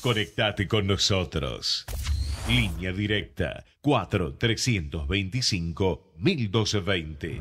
Conectate con nosotros. Línea directa 4 325 1220.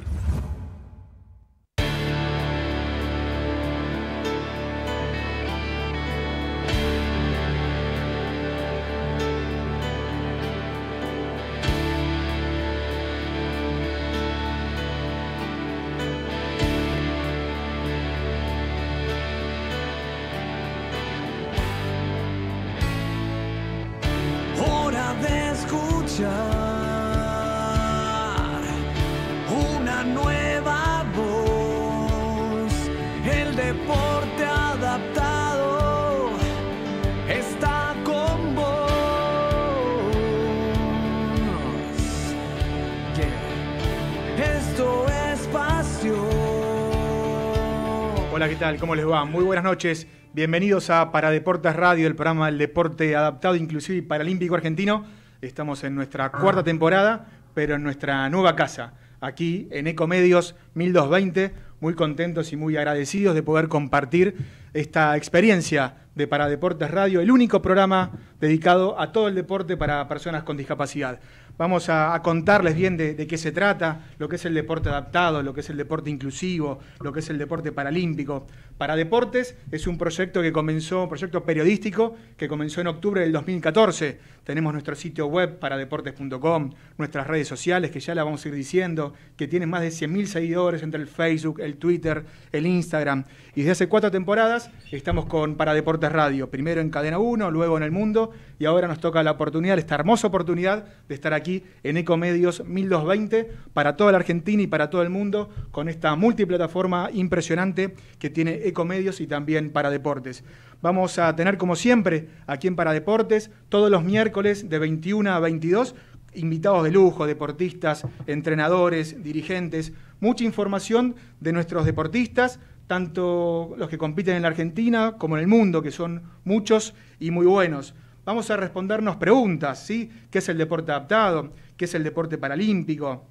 ¿Cómo les va? Muy buenas noches. Bienvenidos a Paradeportes Radio, el programa del deporte adaptado, inclusive y paralímpico argentino. Estamos en nuestra cuarta temporada, pero en nuestra nueva casa, aquí en Ecomedios 1220. Muy contentos y muy agradecidos de poder compartir esta experiencia de Paradeportes Radio, el único programa dedicado a todo el deporte para personas con discapacidad. Vamos a, contarles bien de, qué se trata, lo que es el deporte adaptado, lo que es el deporte inclusivo, lo que es el deporte paralímpico. Para Deportes es un proyecto que comenzó, un proyecto periodístico que comenzó en octubre del 2014. Tenemos nuestro sitio web paradeportes.com, nuestras redes sociales, que ya la vamos a ir diciendo, que tienen más de 100.000 seguidores entre el Facebook, el Twitter, el Instagram. Y desde hace cuatro temporadas estamos con Paradeportes Radio, primero en Cadena 1, luego en El Mundo, y ahora nos toca la oportunidad, esta hermosa oportunidad de estar aquí en Ecomedios 1220 para toda la Argentina y para todo el mundo con esta multiplataforma impresionante que tiene Ecomedios y también para deportes. Vamos a tener como siempre aquí en Paradeportes todos los miércoles de 21 a 22 invitados de lujo, deportistas, entrenadores, dirigentes, mucha información de nuestros deportistas, tanto los que compiten en la Argentina como en el mundo, que son muchos y muy buenos vamos a respondernos preguntas, ¿sí? ¿Qué es el deporte adaptado? ¿Qué es el deporte paralímpico?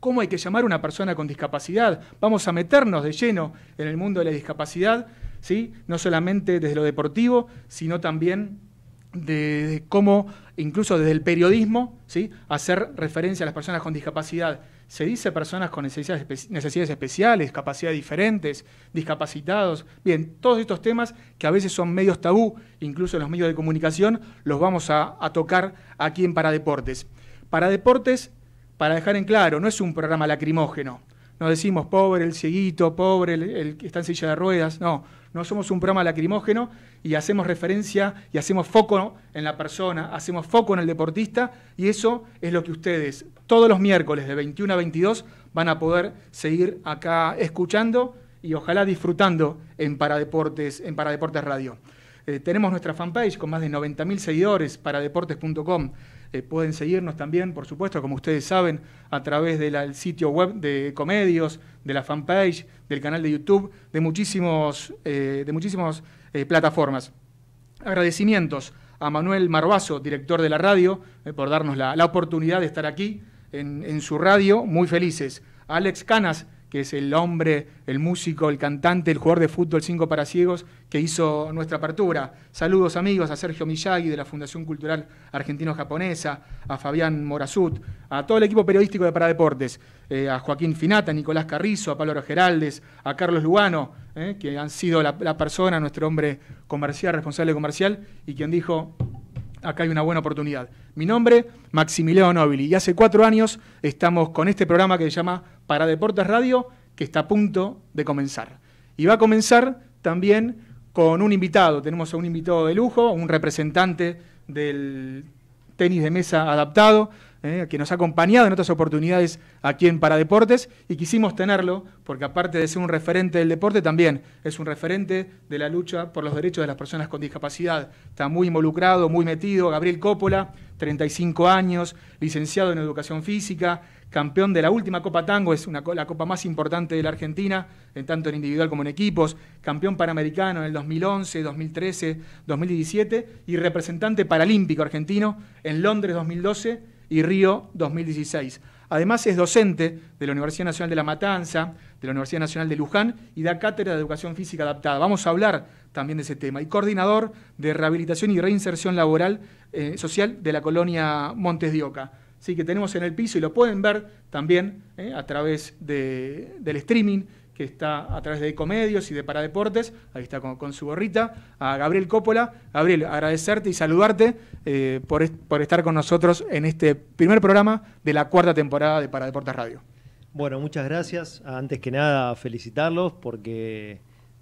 ¿Cómo hay que llamar a una persona con discapacidad? Vamos a meternos de lleno en el mundo de la discapacidad, ¿sí? No solamente desde lo deportivo, sino también de, cómo, incluso desde el periodismo, ¿sí? hacer referencia a las personas con discapacidad. Se dice personas con necesidades, necesidades, especiales, capacidades diferentes, discapacitados. Bien, todos estos temas que a veces son medios tabú, incluso en los medios de comunicación, los vamos a, a tocar aquí en Paradeportes. Paradeportes, para dejar en claro, no es un programa lacrimógeno. No decimos pobre el cieguito, pobre el, que está en silla de ruedas. No, no somos un programa lacrimógeno y hacemos referencia y hacemos foco en la persona, hacemos foco en el deportista y eso es lo que ustedes todos los miércoles de 21 a 22 van a poder seguir acá escuchando y ojalá disfrutando en Paradeportes, en Paradeportes Radio. Eh, tenemos nuestra fanpage con más de 90.000 seguidores, paradeportes.com. Eh, pueden seguirnos también, por supuesto, como ustedes saben, a través del sitio web de Comedios, de la fanpage, del canal de YouTube, de muchísimos, eh, de muchísimas eh, plataformas. Agradecimientos a Manuel Marbazo, director de la radio, por darnos la, la, oportunidad de estar aquí en, en su radio, muy felices. A Alex Canas, que es el hombre, el músico, el cantante, el jugador de fútbol 5 para ciegos que hizo nuestra apertura. Saludos amigos a Sergio Miyagi de la Fundación Cultural Argentino-Japonesa, a Fabián Morazut, a todo el equipo periodístico de Paradeportes, eh, a Joaquín Finata, a Nicolás Carrizo, a Pablo Geraldes, a Carlos Lugano, eh, que han sido la, la persona, nuestro hombre comercial, responsable comercial, y quien dijo, acá hay una buena oportunidad. Mi nombre, Maximiliano Nobili, y hace cuatro años estamos con este programa que se llama Para Deportes Radio, que está a punto de comenzar. Y va a comenzar también con un invitado. Tenemos a un invitado de lujo, un representante del tenis de mesa adaptado, eh, que nos ha acompañado en otras oportunidades aquí en Paradeportes y quisimos tenerlo porque aparte de ser un referente del deporte también es un referente de la lucha por los derechos de las personas con discapacidad. Está muy involucrado, muy metido. Gabriel Coppola, 35 años, licenciado en educación física, campeón de la última Copa Tango, es la copa más importante de la Argentina, en tanto en individual como en equipos, campeón panamericano en el 2011, 2013, 2017 y representante paralímpico argentino en Londres 2012 y Río 2016. Además es docente de la Universidad Nacional de La Matanza, de la Universidad Nacional de Luján y da cátedra de Educación Física Adaptada. Vamos a hablar también de ese tema. Y coordinador de Rehabilitación y Reinserción Laboral eh, Social de la colonia Montes de Oca. Así que tenemos en el piso y lo pueden ver también eh, a través del streaming que está a través de Ecomedios y de Paradeportes, ahí está con, su gorrita, a Gabriel Coppola. Gabriel, agradecerte y saludarte eh, por, por, estar con nosotros en este primer programa de la cuarta temporada de Paradeportes Radio. Bueno, muchas gracias. Antes que nada, felicitarlos porque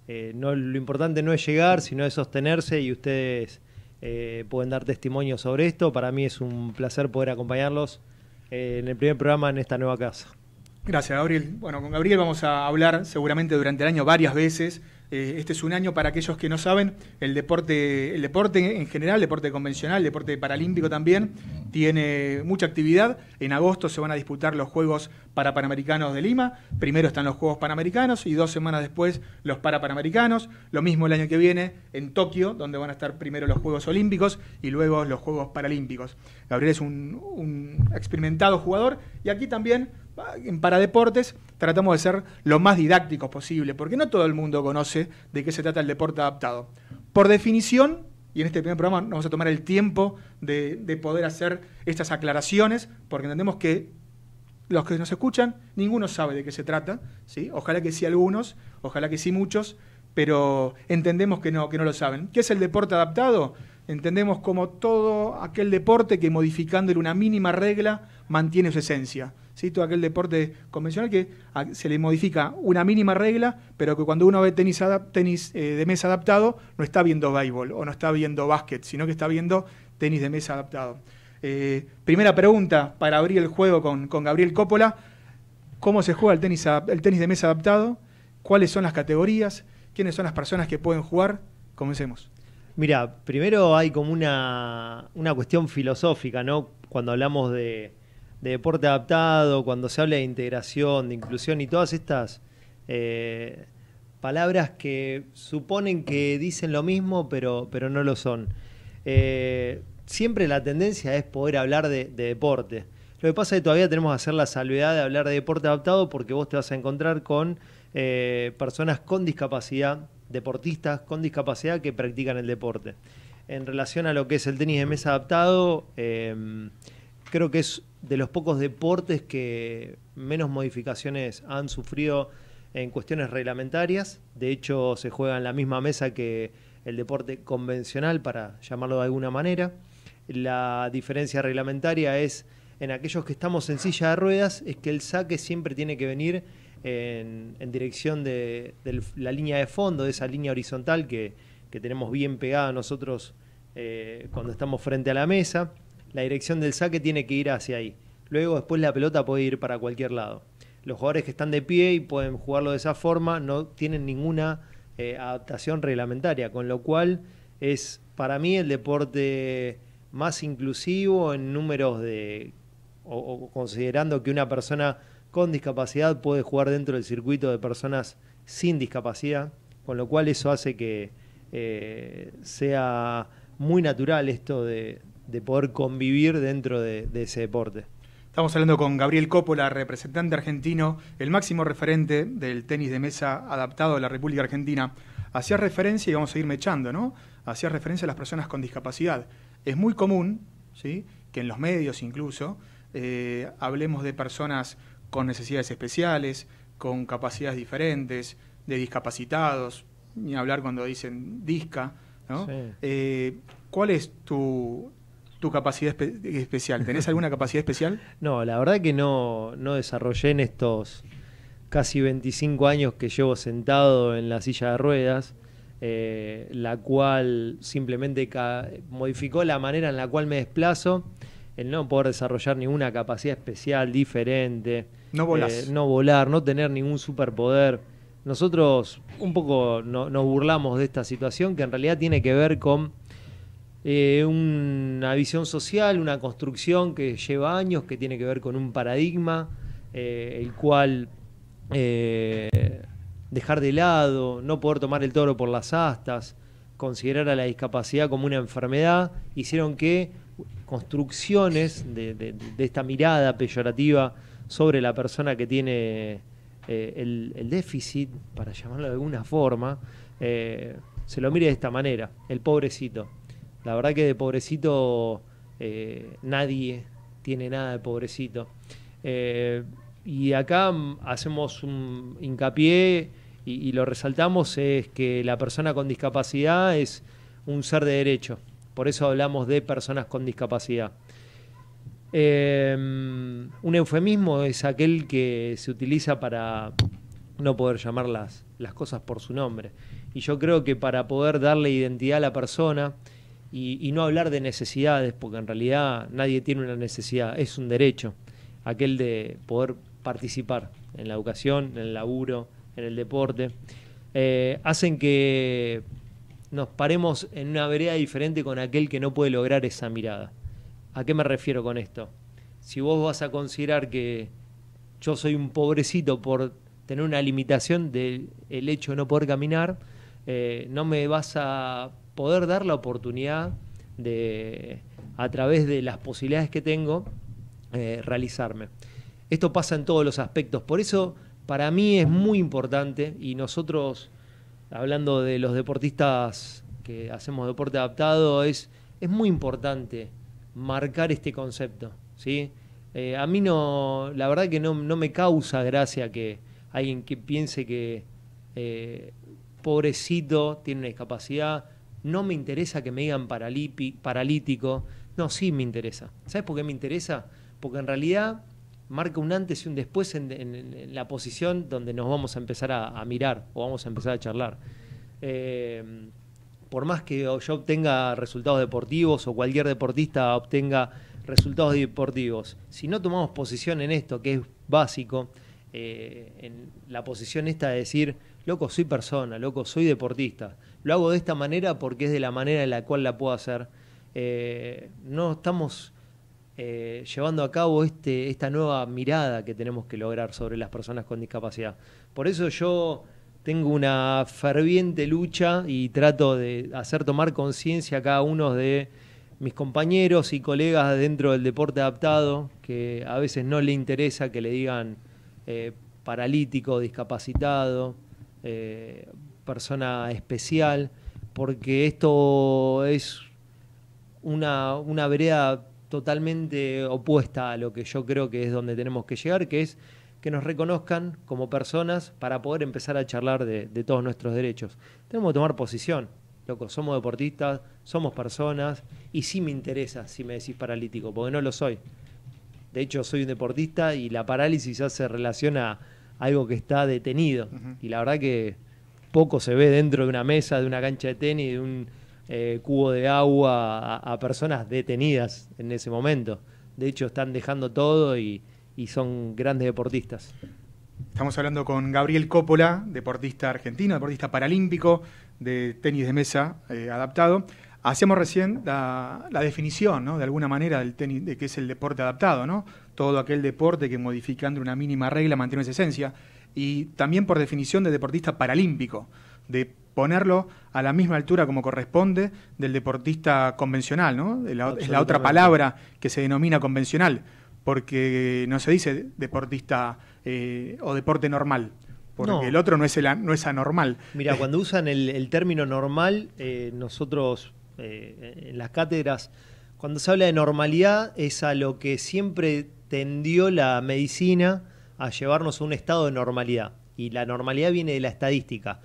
eh, lo importante no es llegar, sino es sostenerse y ustedes eh, pueden dar testimonio sobre esto. Para mí es un placer poder acompañarlos en el primer programa en esta nueva casa. Gracias, Gabriel. Bueno, con Gabriel vamos a hablar seguramente durante el año varias veces. Eh, este es un año para aquellos que no saben, el deporte, el deporte en general, deporte convencional, deporte paralímpico también, tiene mucha actividad. En agosto se van a disputar los Juegos Parapanamericanos de Lima. Primero están los Juegos Panamericanos y dos semanas después los Parapanamericanos. Lo mismo el año que viene en Tokio, donde van a estar primero los Juegos Olímpicos y luego los Juegos Paralímpicos. Gabriel es un experimentado jugador y aquí también en Paradeportes tratamos de ser lo más didácticos posible, porque no todo el mundo conoce de qué se trata el deporte adaptado. Por definición, y en este primer programa nos vamos a tomar el tiempo de, poder hacer estas aclaraciones, porque entendemos que los que nos escuchan, ninguno sabe de qué se trata, ¿sí? ojalá que sí algunos, ojalá que sí muchos, pero entendemos que no, que no lo saben. ¿Qué es el deporte adaptado? Entendemos como todo aquel deporte que modificándole una mínima regla mantiene su esencia. ¿Sí? aquel deporte convencional que se le modifica una mínima regla, pero que cuando uno ve tenis, eh, de mesa adaptado, no está viendo béisbol o no está viendo básquet, sino que está viendo tenis de mesa adaptado. Eh, primera pregunta para abrir el juego con, Gabriel Coppola. ¿Cómo se juega el tenis, el tenis de mesa adaptado? ¿Cuáles son las categorías? ¿Quiénes son las personas que pueden jugar? Comencemos. Mira, primero hay como una, una cuestión filosófica, ¿no? Cuando hablamos de, de deporte adaptado, cuando se habla de integración, de inclusión y todas estas eh, palabras que suponen que dicen lo mismo, pero, pero no lo son. Eh, siempre la tendencia es poder hablar de, deporte. Lo que pasa es que todavía tenemos que hacer la salvedad de hablar de deporte adaptado porque vos te vas a encontrar con eh, personas con discapacidad, deportistas con discapacidad que practican el deporte. En relación a lo que es el tenis de mesa adaptado, creo que es de los pocos deportes que menos modificaciones han sufrido en cuestiones reglamentarias. De hecho, se juega en la misma mesa que el deporte convencional, para llamarlo de alguna manera. La diferencia reglamentaria es en aquellos que estamos en silla de ruedas, es que el saque siempre tiene que venir en, dirección de, la línea de fondo, de esa línea horizontal que, tenemos bien pegada nosotros eh, cuando estamos frente a la mesa la dirección del saque tiene que ir hacia ahí. Luego después la pelota puede ir para cualquier lado. Los jugadores que están de pie y pueden jugarlo de esa forma no tienen ninguna eh, adaptación reglamentaria, con lo cual es para mí el deporte más inclusivo en números de, o, considerando que una persona con discapacidad puede jugar dentro del circuito de personas sin discapacidad, con lo cual eso hace que eh, sea muy natural esto de, de poder convivir dentro de, ese deporte. Estamos hablando con Gabriel Coppola, representante argentino, el máximo referente del tenis de mesa adaptado a la República Argentina. Hacía referencia, y vamos a seguir mechando, ¿no? Hacía referencia a las personas con discapacidad. Es muy común, ¿sí? Que en los medios incluso eh, hablemos de personas con necesidades especiales, con capacidades diferentes, de discapacitados, ni hablar cuando dicen disca, ¿no? Eh, ¿Cuál es tu, tu capacidad especial? ¿Tenés alguna capacidad especial? No, la verdad que no, no desarrollé en estos casi 25 años que llevo sentado en la silla de ruedas, eh, la cual simplemente modificó la manera en la cual me desplazo, el no poder desarrollar ninguna capacidad especial, diferente. No volar. Eh, no volar, no tener ningún superpoder. Nosotros un poco nos burlamos de esta situación que en realidad tiene que ver con eh, una visión social, una construcción que lleva años, que tiene que ver con un paradigma, eh, el cual eh, dejar de lado, no poder tomar el toro por las astas, considerar a la discapacidad como una enfermedad, hicieron que construcciones de, esta mirada peyorativa sobre la persona que tiene eh, el, déficit, para llamarlo de alguna forma, se lo mire de esta manera, el pobrecito. La verdad que de pobrecito eh, nadie tiene nada de pobrecito. y acá hacemos un hincapié y, lo resaltamos, es que la persona con discapacidad es un ser de derecho. Por eso hablamos de personas con discapacidad. un eufemismo es aquel que se utiliza para no poder llamar las, las cosas por su nombre. Y yo creo que para poder darle identidad a la persona y, no hablar de necesidades, porque en realidad nadie tiene una necesidad, es un derecho, aquel de poder participar en la educación, en el laburo, en el deporte, eh, hacen que nos paremos en una vereda diferente con aquel que no puede lograr esa mirada. ¿A qué me refiero con esto? Si vos vas a considerar que yo soy un pobrecito por tener una limitación del hecho de no poder caminar, eh, no me vas a poder dar la oportunidad de, a través de las posibilidades que tengo, eh, realizarme. Esto pasa en todos los aspectos, por eso para mí es muy importante y nosotros, hablando de los deportistas que hacemos deporte adaptado, es, es muy importante marcar este concepto. ¿sí? Eh, a mí no, la verdad que no, no me causa gracia que alguien que piense que eh, pobrecito tiene una discapacidad, no me interesa que me digan paralítico, no, sí me interesa. ¿Sabes por qué me interesa? Porque en realidad marca un antes y un después en, la posición donde nos vamos a empezar a, mirar o vamos a empezar a charlar. Eh, por más que yo obtenga resultados deportivos o cualquier deportista obtenga resultados deportivos, si no tomamos posición en esto, que es básico, eh, en la posición esta de decir, loco, soy persona, loco, soy deportista. Lo hago de esta manera porque es de la manera en la cual la puedo hacer. Eh, no estamos eh, llevando a cabo este, esta nueva mirada que tenemos que lograr sobre las personas con discapacidad. Por eso yo tengo una ferviente lucha y trato de hacer tomar conciencia a cada uno de mis compañeros y colegas dentro del deporte adaptado, que a veces no le interesa que le digan eh, paralítico, discapacitado, persona especial, porque esto es una, una vereda totalmente opuesta a lo que yo creo que es donde tenemos que llegar, que es que nos reconozcan como personas para poder empezar a charlar de, de, todos nuestros derechos. Tenemos que tomar posición, loco, somos deportistas, somos personas, y sí me interesa si me decís paralítico, porque no lo soy. De hecho, soy un deportista y la parálisis ya se relaciona a algo que está detenido. Y la verdad que poco se ve dentro de una mesa, de una cancha de tenis, de un eh, cubo de agua a, personas detenidas en ese momento. De hecho, están dejando todo y, son grandes deportistas. Estamos hablando con Gabriel Coppola, deportista argentino, deportista paralímpico de tenis de mesa eh, adaptado. Hacíamos recién la, definición, ¿no? de alguna manera, del tenis, de qué es el deporte adaptado, ¿no? Todo aquel deporte que modificando una mínima regla mantiene esa esencia. Y también por definición de deportista paralímpico, de ponerlo a la misma altura como corresponde del deportista convencional, ¿no? es la otra palabra que se denomina convencional, porque no se dice deportista eh, o deporte normal, porque el otro no es, el, no es anormal. Mira, cuando usan el, término normal, eh, nosotros eh, en las cátedras, cuando se habla de normalidad es a lo que siempre tendió la medicina a llevarnos a un estado de normalidad. Y la normalidad viene de la estadística.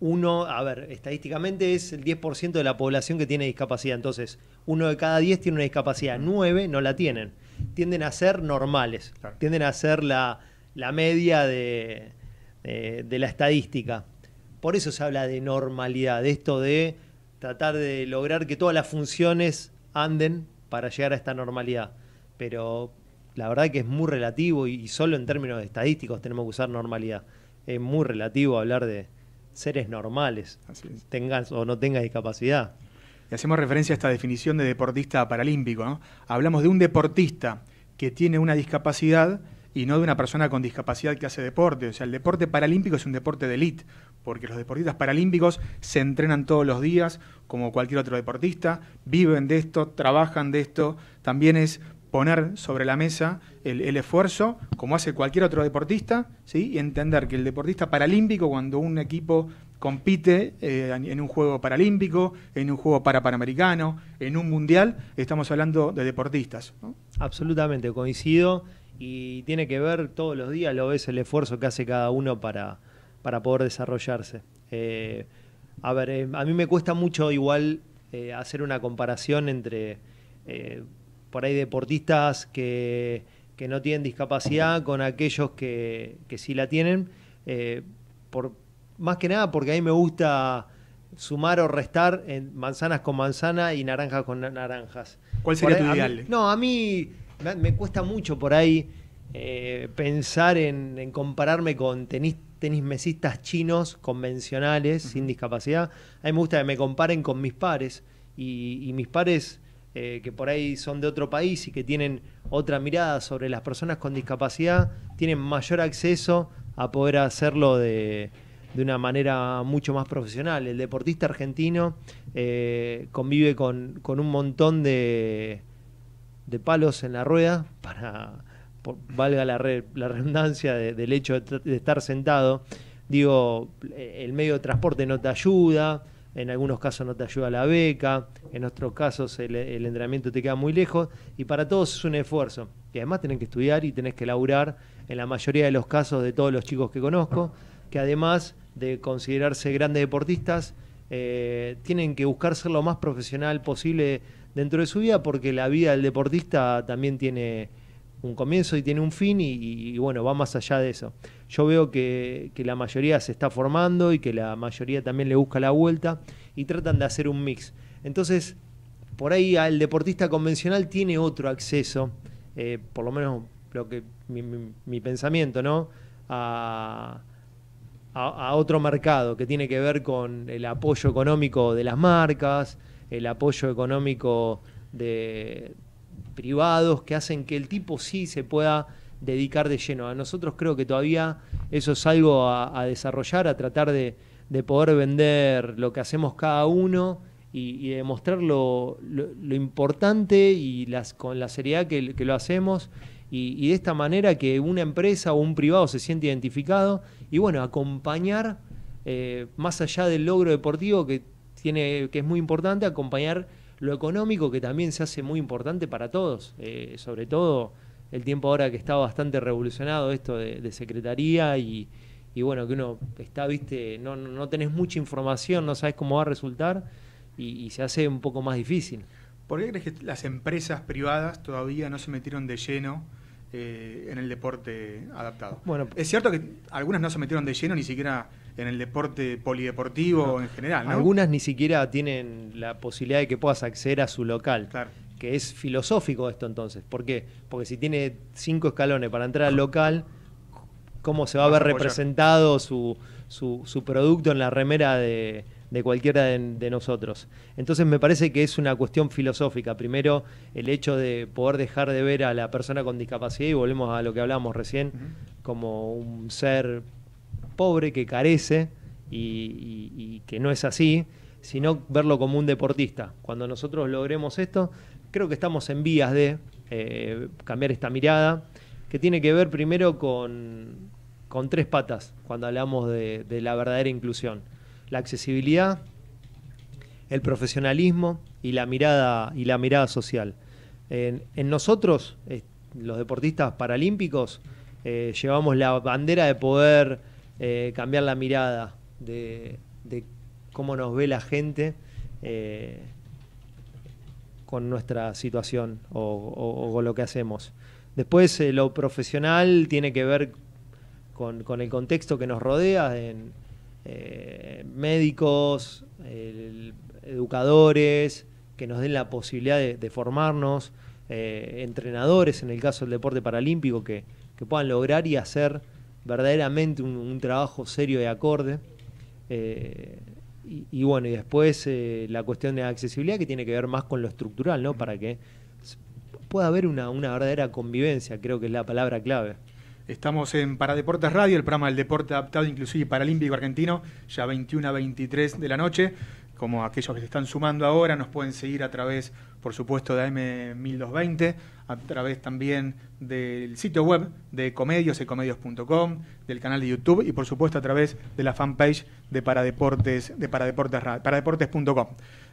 Uno, a ver, estadísticamente es el 10% de la población que tiene discapacidad. Entonces, uno de cada 10 tiene una discapacidad, nueve no la tienen. Tienden a ser normales, tienden a ser la, media de, de la estadística. Por eso se habla de normalidad, de esto de tratar de lograr que todas las funciones anden para llegar a esta normalidad. Pero la verdad que es muy relativo y solo en términos estadísticos tenemos que usar normalidad. Es muy relativo hablar de seres normales, tengas o no tengas discapacidad. Y hacemos referencia a esta definición de deportista paralímpico. Hablamos de un deportista que tiene una discapacidad y no de una persona con discapacidad que hace deporte. O sea, el deporte paralímpico es un deporte de élite, porque los deportistas paralímpicos se entrenan todos los días, como cualquier otro deportista, viven de esto, trabajan de esto. También es poner sobre la mesa el, esfuerzo, como hace cualquier otro deportista, ¿sí? y entender que el deportista paralímpico, cuando un equipo compite eh, en un juego paralímpico, en un juego para panamericano, en un mundial, estamos hablando de deportistas. Absolutamente, coincido y tiene que ver todos los días, lo ves el esfuerzo que hace cada uno para, para poder desarrollarse. Eh, a ver, eh, a mí me cuesta mucho igual hacer una comparación entre por ahí deportistas que, que, no tienen discapacidad con aquellos que, que sí la tienen, por, más que nada porque a mí me gusta sumar o restar en manzanas con manzana y naranjas con naranjas. ¿Cuál sería tu ideal? no, a mí me, cuesta mucho por ahí eh, pensar en, compararme con tenis, mesistas chinos convencionales, sin discapacidad. A mí me gusta que me comparen con mis pares y, mis pares eh, que por ahí son de otro país y que tienen otra mirada sobre las personas con discapacidad, tienen mayor acceso a poder hacerlo de de una manera mucho más profesional. El deportista argentino eh, convive con, un montón de, de, palos en la rueda, para, valga la, la redundancia del hecho de, estar sentado. Digo, el medio de transporte no te ayuda, en algunos casos no te ayuda la beca, en otros casos el, entrenamiento te queda muy lejos y para todos es un esfuerzo. Y además tenés que estudiar y tenés que laburar en la mayoría de los casos de todos los chicos que conozco, que además de considerarse grandes deportistas, eh, tienen que buscar ser lo más profesional posible dentro de su vida porque la vida del deportista también tiene un comienzo y tiene un fin y, bueno, va más allá de eso. Yo veo que, la mayoría se está formando y que la mayoría también le busca la vuelta y tratan de hacer un mix. Entonces, por ahí el deportista convencional tiene otro acceso, eh, por lo menos lo que mi, mi pensamiento, ¿no? A, a, otro mercado que tiene que ver con el apoyo económico de las marcas, el apoyo económico de privados que hacen que el tipo sí se pueda dedicar de lleno. A nosotros creo que todavía eso es algo a, desarrollar, a tratar de, poder vender lo que hacemos cada uno y, demostrar lo, importante y las, con la seriedad que, lo hacemos y, de esta manera que una empresa o un privado se siente identificado y bueno, acompañar, eh, más allá del logro deportivo que, tiene, que es muy importante, acompañar lo económico que también se hace muy importante para todos, eh, sobre todo el tiempo ahora que está bastante revolucionado esto de, secretaría y, bueno, que uno está, viste, no, no tenés mucha información, no sabes cómo va a resultar y, se hace un poco más difícil. ¿Por qué crees que las empresas privadas todavía no se metieron de lleno eh, en el deporte adaptado. Bueno, es cierto que algunas no se metieron de lleno ni siquiera en el deporte polideportivo en general, ¿no? Algunas ni siquiera tienen la posibilidad de que puedas acceder a su local. Que es filosófico esto entonces. ¿Por qué? Porque si tiene cinco escalones para entrar al local, ¿cómo se va a ver representado su, su, su producto en la remera de, de cualquiera de, nosotros. Entonces me parece que es una cuestión filosófica. Primero, el hecho de poder dejar de ver a la persona con discapacidad, y volvemos a lo que hablábamos recién, como un ser pobre que carece y, que no es así, sino verlo como un deportista. Cuando nosotros logremos esto, creo que estamos en vías de eh, cambiar esta mirada, que tiene que ver primero con, tres patas, cuando hablamos de la verdadera inclusión la accesibilidad, el profesionalismo y la mirada, y la mirada social. En, nosotros, los deportistas paralímpicos, eh, llevamos la bandera de poder eh, cambiar la mirada de, cómo nos ve la gente eh, con nuestra situación o, con lo que hacemos. Después, lo profesional tiene que ver con, el contexto que nos rodea. Eh, médicos, educadores, que nos den la posibilidad de, formarnos, eh, entrenadores en el caso del deporte paralímpico que, puedan lograr y hacer verdaderamente un, trabajo serio y acorde. Eh, y, bueno, y después la cuestión de accesibilidad que tiene que ver más con lo estructural, ¿no? Para que pueda haber una, una verdadera convivencia, creo que es la palabra clave. Estamos en Paradeportes Radio, el programa del deporte adaptado inclusive paralímpico argentino, ya 21 a 23 de la noche. Como aquellos que se están sumando ahora, nos pueden seguir a través, por supuesto, de AM1220, a través también del sitio web de Comedios, ecomedios.com, del canal de YouTube y, por supuesto, a través de la fanpage de Paradeportes, de Paradeportes, paradeportes.com.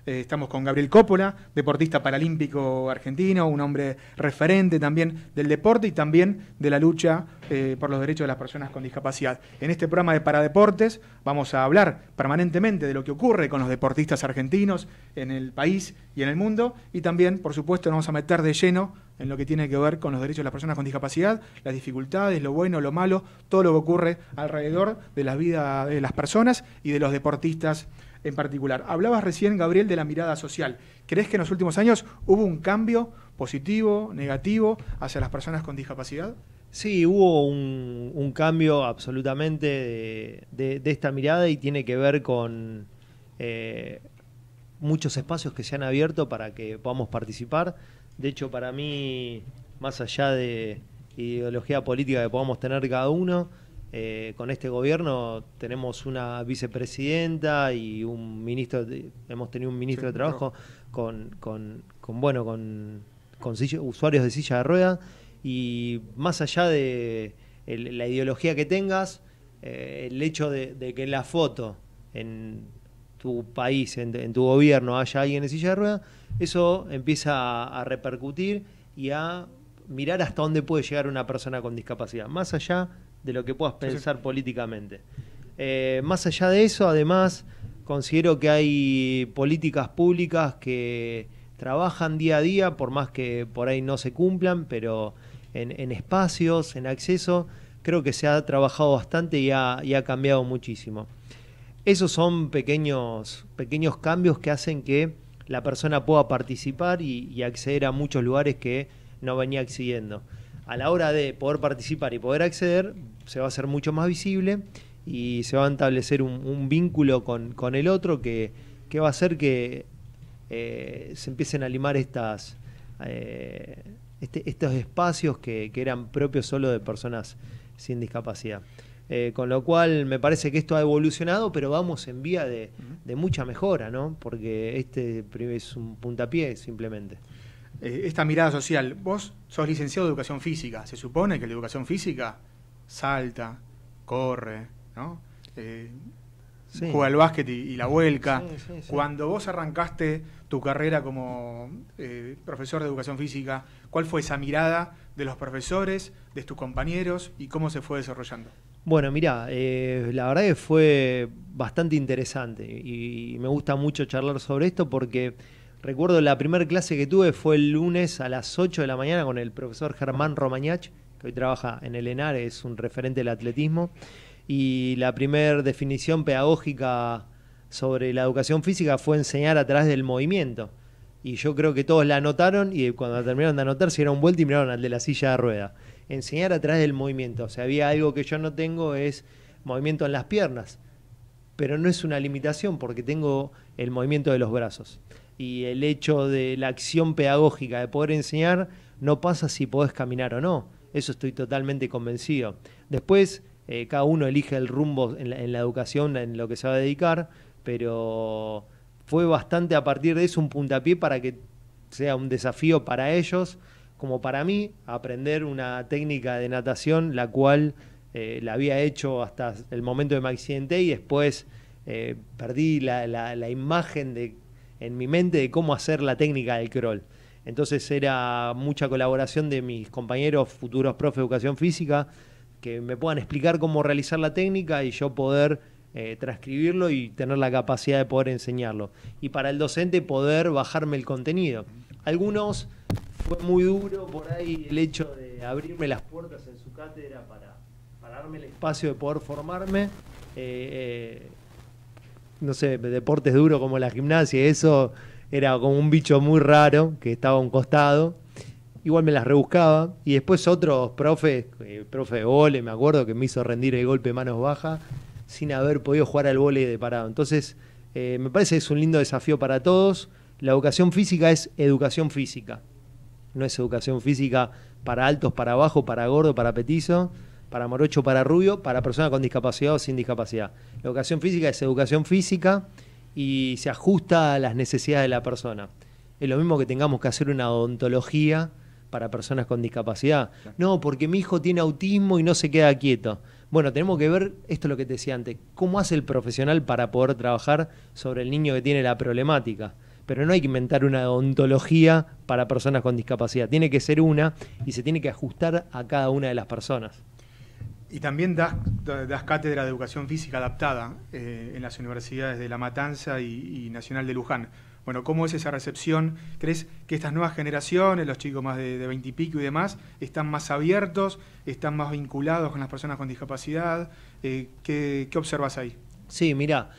Eh, estamos con Gabriel Coppola, deportista paralímpico argentino, un hombre referente también del deporte y también de la lucha eh, por los derechos de las personas con discapacidad. En este programa de Paradeportes vamos a hablar permanentemente de lo que ocurre con los deportistas argentinos en el país y en el mundo y también, por supuesto, nos vamos a meter de lleno en lo que tiene que ver con los derechos de las personas con discapacidad, las dificultades, lo bueno, lo malo, todo lo que ocurre alrededor de la vida de las personas y de los deportistas en particular. Hablabas recién, Gabriel, de la mirada social. ¿Crees que en los últimos años hubo un cambio positivo, negativo hacia las personas con discapacidad? Sí, hubo un, cambio absolutamente de, esta mirada y tiene que ver con eh, muchos espacios que se han abierto para que podamos participar. De hecho, para mí, más allá de ideología política que podamos tener cada uno, eh, con este gobierno tenemos una vicepresidenta y un ministro, hemos tenido un ministro de trabajo con, con, bueno, con, usuarios de silla de rueda. Y más allá de la ideología que tengas, eh, el hecho de, que en la foto en tu país, en, tu gobierno haya alguien en silla de rueda, eso empieza a, a repercutir y a mirar hasta dónde puede llegar una persona con discapacidad, más allá de lo que puedas pensar políticamente. Eh, más allá de eso, además, considero que hay políticas públicas que trabajan día a día, por más que por ahí no se cumplan, pero en, espacios, en acceso, creo que se ha trabajado bastante y ha, cambiado muchísimo. Esos son pequeños, pequeños cambios que hacen que la persona pueda participar y acceder a muchos lugares que no venía accediendo a la hora de poder participar y poder acceder, se va a hacer mucho más visible y se va a establecer un, vínculo con, el otro que, va a hacer que eh, se empiecen a limar estas, eh, este, estos espacios que, eran propios solo de personas sin discapacidad. Eh, con lo cual me parece que esto ha evolucionado, pero vamos en vía de, de mucha mejora, ¿no? Porque este es un puntapié simplemente. Eh, esta mirada social. Vos sos licenciado de educación física. Se supone que la educación física salta, corre, ¿no? Eh, juega al básquet y, la vuelca. Cuando vos arrancaste tu carrera como eh, profesor de educación física, ¿cuál fue esa mirada de los profesores, de tus compañeros y cómo se fue desarrollando? Bueno, mira, la verdad que fue bastante interesante y me gusta mucho charlar sobre esto porque Recuerdo la primera clase que tuve fue el lunes a las 8 de la mañana con el profesor Germán Romañach, que hoy trabaja en el ENAR, es un referente del atletismo. Y la primera definición pedagógica sobre la educación física fue enseñar a través del movimiento. Y yo creo que todos la anotaron y cuando terminaron de anotar se dieron vuelta y miraron al de la silla de rueda. Enseñar a través del movimiento. O sea, había algo que yo no tengo, es movimiento en las piernas. Pero no es una limitación porque tengo el movimiento de los brazos y el hecho de la acción pedagógica de poder enseñar no pasa si podés caminar o no. Eso estoy totalmente convencido. Después, eh, cada uno elige el rumbo en la, educación, en lo que se va a dedicar, pero fue bastante a partir de eso un puntapié para que sea un desafío para ellos, como para mí, aprender una técnica de natación, la cual eh, la había hecho hasta el momento de me accidenté y después eh, perdí la imagen de en mi mente de cómo hacer la técnica del crawl. Entonces era mucha colaboración de mis compañeros futuros profes de educación física que me puedan explicar cómo realizar la técnica y yo poder eh, transcribirlo y tener la capacidad de poder enseñarlo. Y para el docente poder bajarme el contenido. Algunos fue muy duro por ahí el hecho de abrirme las puertas en su cátedra para, darme el espacio de poder formarme. Eh, eh, no sé, deportes duros como la gimnasia, eso era como un bicho muy raro que estaba a un costado. Igual me las rebuscaba. Y después otros profes, el profe de vole, me acuerdo, que me hizo rendir el golpe manos bajas sin haber podido jugar al vole de parado. Entonces, eh, me parece que es un lindo desafío para todos. La educación física es educación física. No es educación física para altos, para abajo, para gordo, para petizo. Para morocho, para rubio, para persona con discapacidad o sin discapacidad. La educación física es educación física y se ajusta a las necesidades de la persona. Es lo mismo que tengamos que hacer una odontología para personas con discapacidad. No, porque mi hijo tiene autismo y no se queda quieto. Bueno, tenemos que ver, esto es lo que te decía antes, cómo hace el profesional para poder trabajar sobre el niño que tiene la problemática. Pero no hay que inventar una odontología para personas con discapacidad. Tiene que ser una y se tiene que ajustar a cada una de las personas. Y también das, cátedra de educación física adaptada eh, en las universidades de La Matanza y, Nacional de Luján. Bueno, ¿cómo es esa recepción? ¿Crees que estas nuevas generaciones, los chicos más de veintipico y, y, demás, están más abiertos, están más vinculados con las personas con discapacidad? Eh, ¿qué, ¿qué, observas ahí? Sí, mira,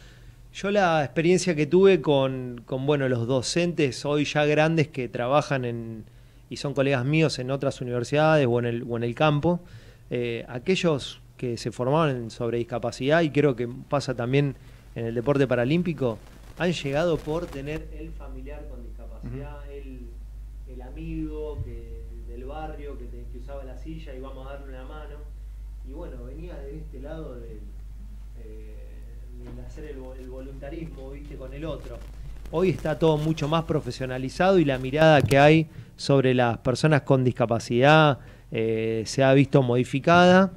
yo la experiencia que tuve con, con, bueno, los docentes hoy ya grandes que trabajan en, y son colegas míos en otras universidades o en el, o en el campo, eh, aquellos que se formaron sobre discapacidad, y creo que pasa también en el deporte paralímpico, han llegado por tener el familiar con discapacidad, uh -huh. el, el, amigo que, del barrio que, te, que, usaba la silla y vamos a darle una mano. Y bueno, venía de este lado de, eh, hacer el, el, voluntarismo, viste, con el otro. Hoy está todo mucho más profesionalizado y la mirada que hay sobre las personas con discapacidad eh, se ha visto modificada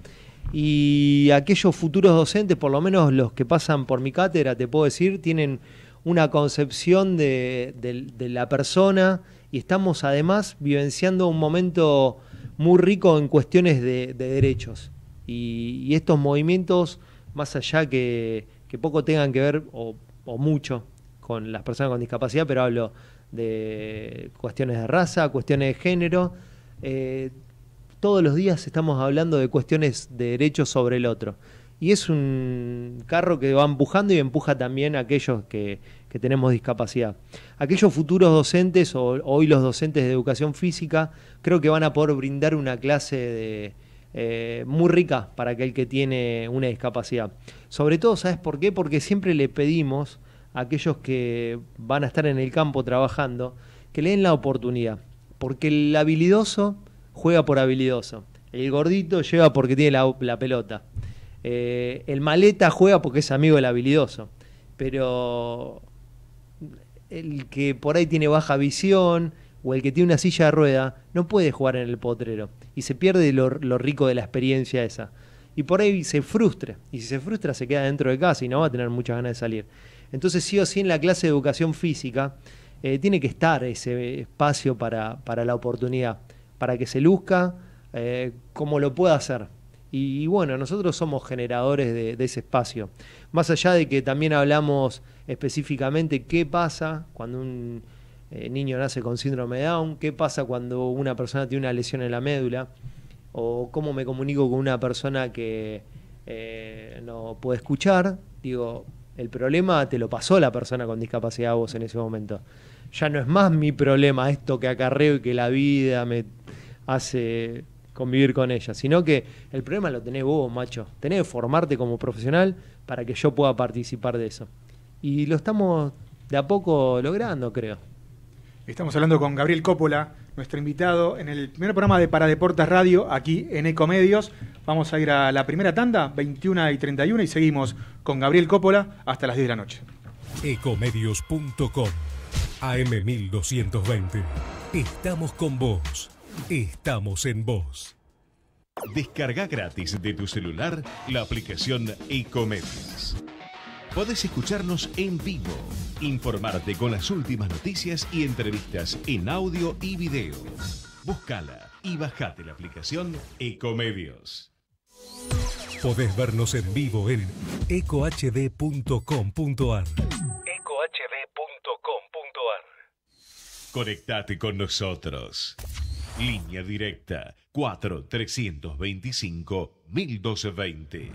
y aquellos futuros docentes, por lo menos los que pasan por mi cátedra, te puedo decir, tienen una concepción de, la persona y estamos además vivenciando un momento muy rico en cuestiones de, de derechos. Y, estos movimientos, más allá que, poco tengan que ver, o, o, mucho, con las personas con discapacidad, pero hablo de cuestiones de raza, cuestiones de género, eh, todos los días estamos hablando de cuestiones de derechos sobre el otro y es un carro que va empujando y empuja también a aquellos que, que tenemos discapacidad. Aquellos futuros docentes o hoy los docentes de educación física creo que van a poder brindar una clase de, eh, muy rica para aquel que tiene una discapacidad. Sobre todo, ¿sabes por qué? Porque siempre le pedimos a aquellos que van a estar en el campo trabajando que le den la oportunidad. Porque el habilidoso juega por habilidoso. El gordito lleva porque tiene la, la pelota. Eh, el maleta juega porque es amigo del habilidoso, pero el que por ahí tiene baja visión o el que tiene una silla de rueda no puede jugar en el potrero y se pierde lo, lo rico de la experiencia esa. Y por ahí se frustra, y si se frustra se queda dentro de casa y no va a tener muchas ganas de salir. Entonces sí o sí en la clase de educación física eh, tiene que estar ese espacio para, para, la oportunidad, para que se luzca eh, como lo pueda hacer. Y, bueno, nosotros somos generadores de, de, ese espacio. Más allá de que también hablamos específicamente qué pasa cuando un eh, niño nace con síndrome de Down, qué pasa cuando una persona tiene una lesión en la médula, o cómo me comunico con una persona que eh, no puede escuchar. Digo, el problema te lo pasó la persona con discapacidad a vos en ese momento. Ya no es más mi problema esto que acarreo y que la vida me hace convivir con ella, sino que el problema lo tenés vos, macho. Tenés que formarte como profesional para que yo pueda participar de eso. Y lo estamos de a poco logrando, creo. Estamos hablando con Gabriel Coppola, nuestro invitado en el primer programa de Paradeportes Radio, aquí en Ecomedios. Vamos a ir a la primera tanda, 21 y 31, y seguimos con Gabriel Coppola hasta las 10 de la noche. Ecomedios.com AM1220. Estamos con vos. Estamos en vos. Descarga gratis de tu celular la aplicación Ecomedios. Podés escucharnos en vivo, informarte con las últimas noticias y entrevistas en audio y video. Búscala y bajate la aplicación Ecomedios. Podés vernos en vivo en ecohd.com.ar. Conectate con nosotros. Línea directa 4 325 1220.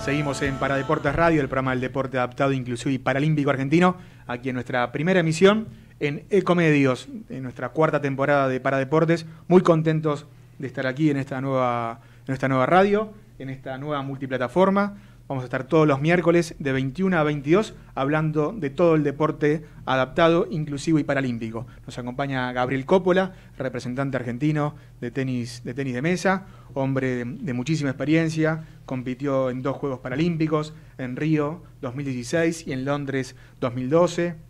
Seguimos en Paradeportes Radio, el programa del deporte adaptado, inclusivo y paralímpico argentino, aquí en nuestra primera emisión en Ecomedios, en nuestra cuarta temporada de Paradeportes. Muy contentos de estar aquí en esta nueva, en esta nueva radio, en esta nueva multiplataforma Vamos a estar todos los miércoles de 21 a 22 hablando de todo el deporte adaptado, inclusivo y paralímpico. Nos acompaña Gabriel Coppola, representante argentino de tenis de, mesa, hombre de, de muchísima experiencia, compitió en dos Juegos Paralímpicos, en Río 2016 y en Londres 2012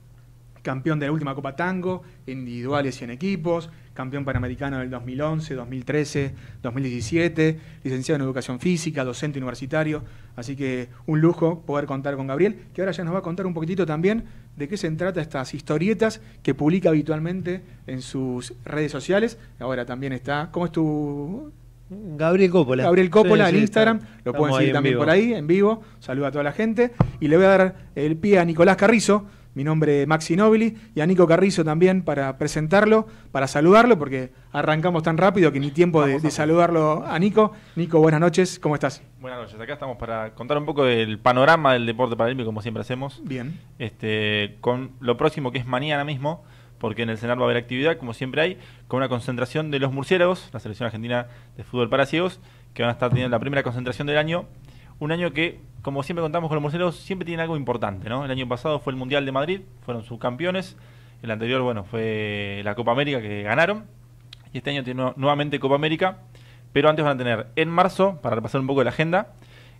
campeón de la última Copa Tango, individuales y en equipos, campeón panamericano del 2011, 2013, 2017, licenciado en educación física, docente universitario. Así que un lujo poder contar con Gabriel, que ahora ya nos va a contar un poquitito también de qué se trata estas historietas que publica habitualmente en sus redes sociales. Ahora también está, ¿cómo es tu Gabriel Coppola. Gabriel Coppola en Instagram, lo pueden seguir también por ahí, en vivo. Saluda a toda la gente. Y le voy a dar el pie a Nicolás Carrizo, mi nombre es Maxi Nobili, y a Nico Carrizo también para presentarlo, para saludarlo, porque arrancamos tan rápido que ni tiempo de, de, saludarlo a Nico. Nico, buenas noches, ¿cómo estás? Buenas noches, acá estamos para contar un poco del panorama del deporte paralímpico, como siempre hacemos. Bien. Este, con lo próximo que es mañana mismo, porque en el CENAR va a haber actividad, como siempre hay, con una concentración de los murciélagos, la selección argentina de fútbol para ciegos, que van a estar teniendo la primera concentración del año. Un año que, como siempre contamos con los murciélagos, siempre tiene algo importante, ¿no? El año pasado fue el Mundial de Madrid, fueron subcampeones. El anterior, bueno, fue la Copa América que ganaron. Y este año tiene nuevamente Copa América. Pero antes van a tener en marzo, para repasar un poco la agenda,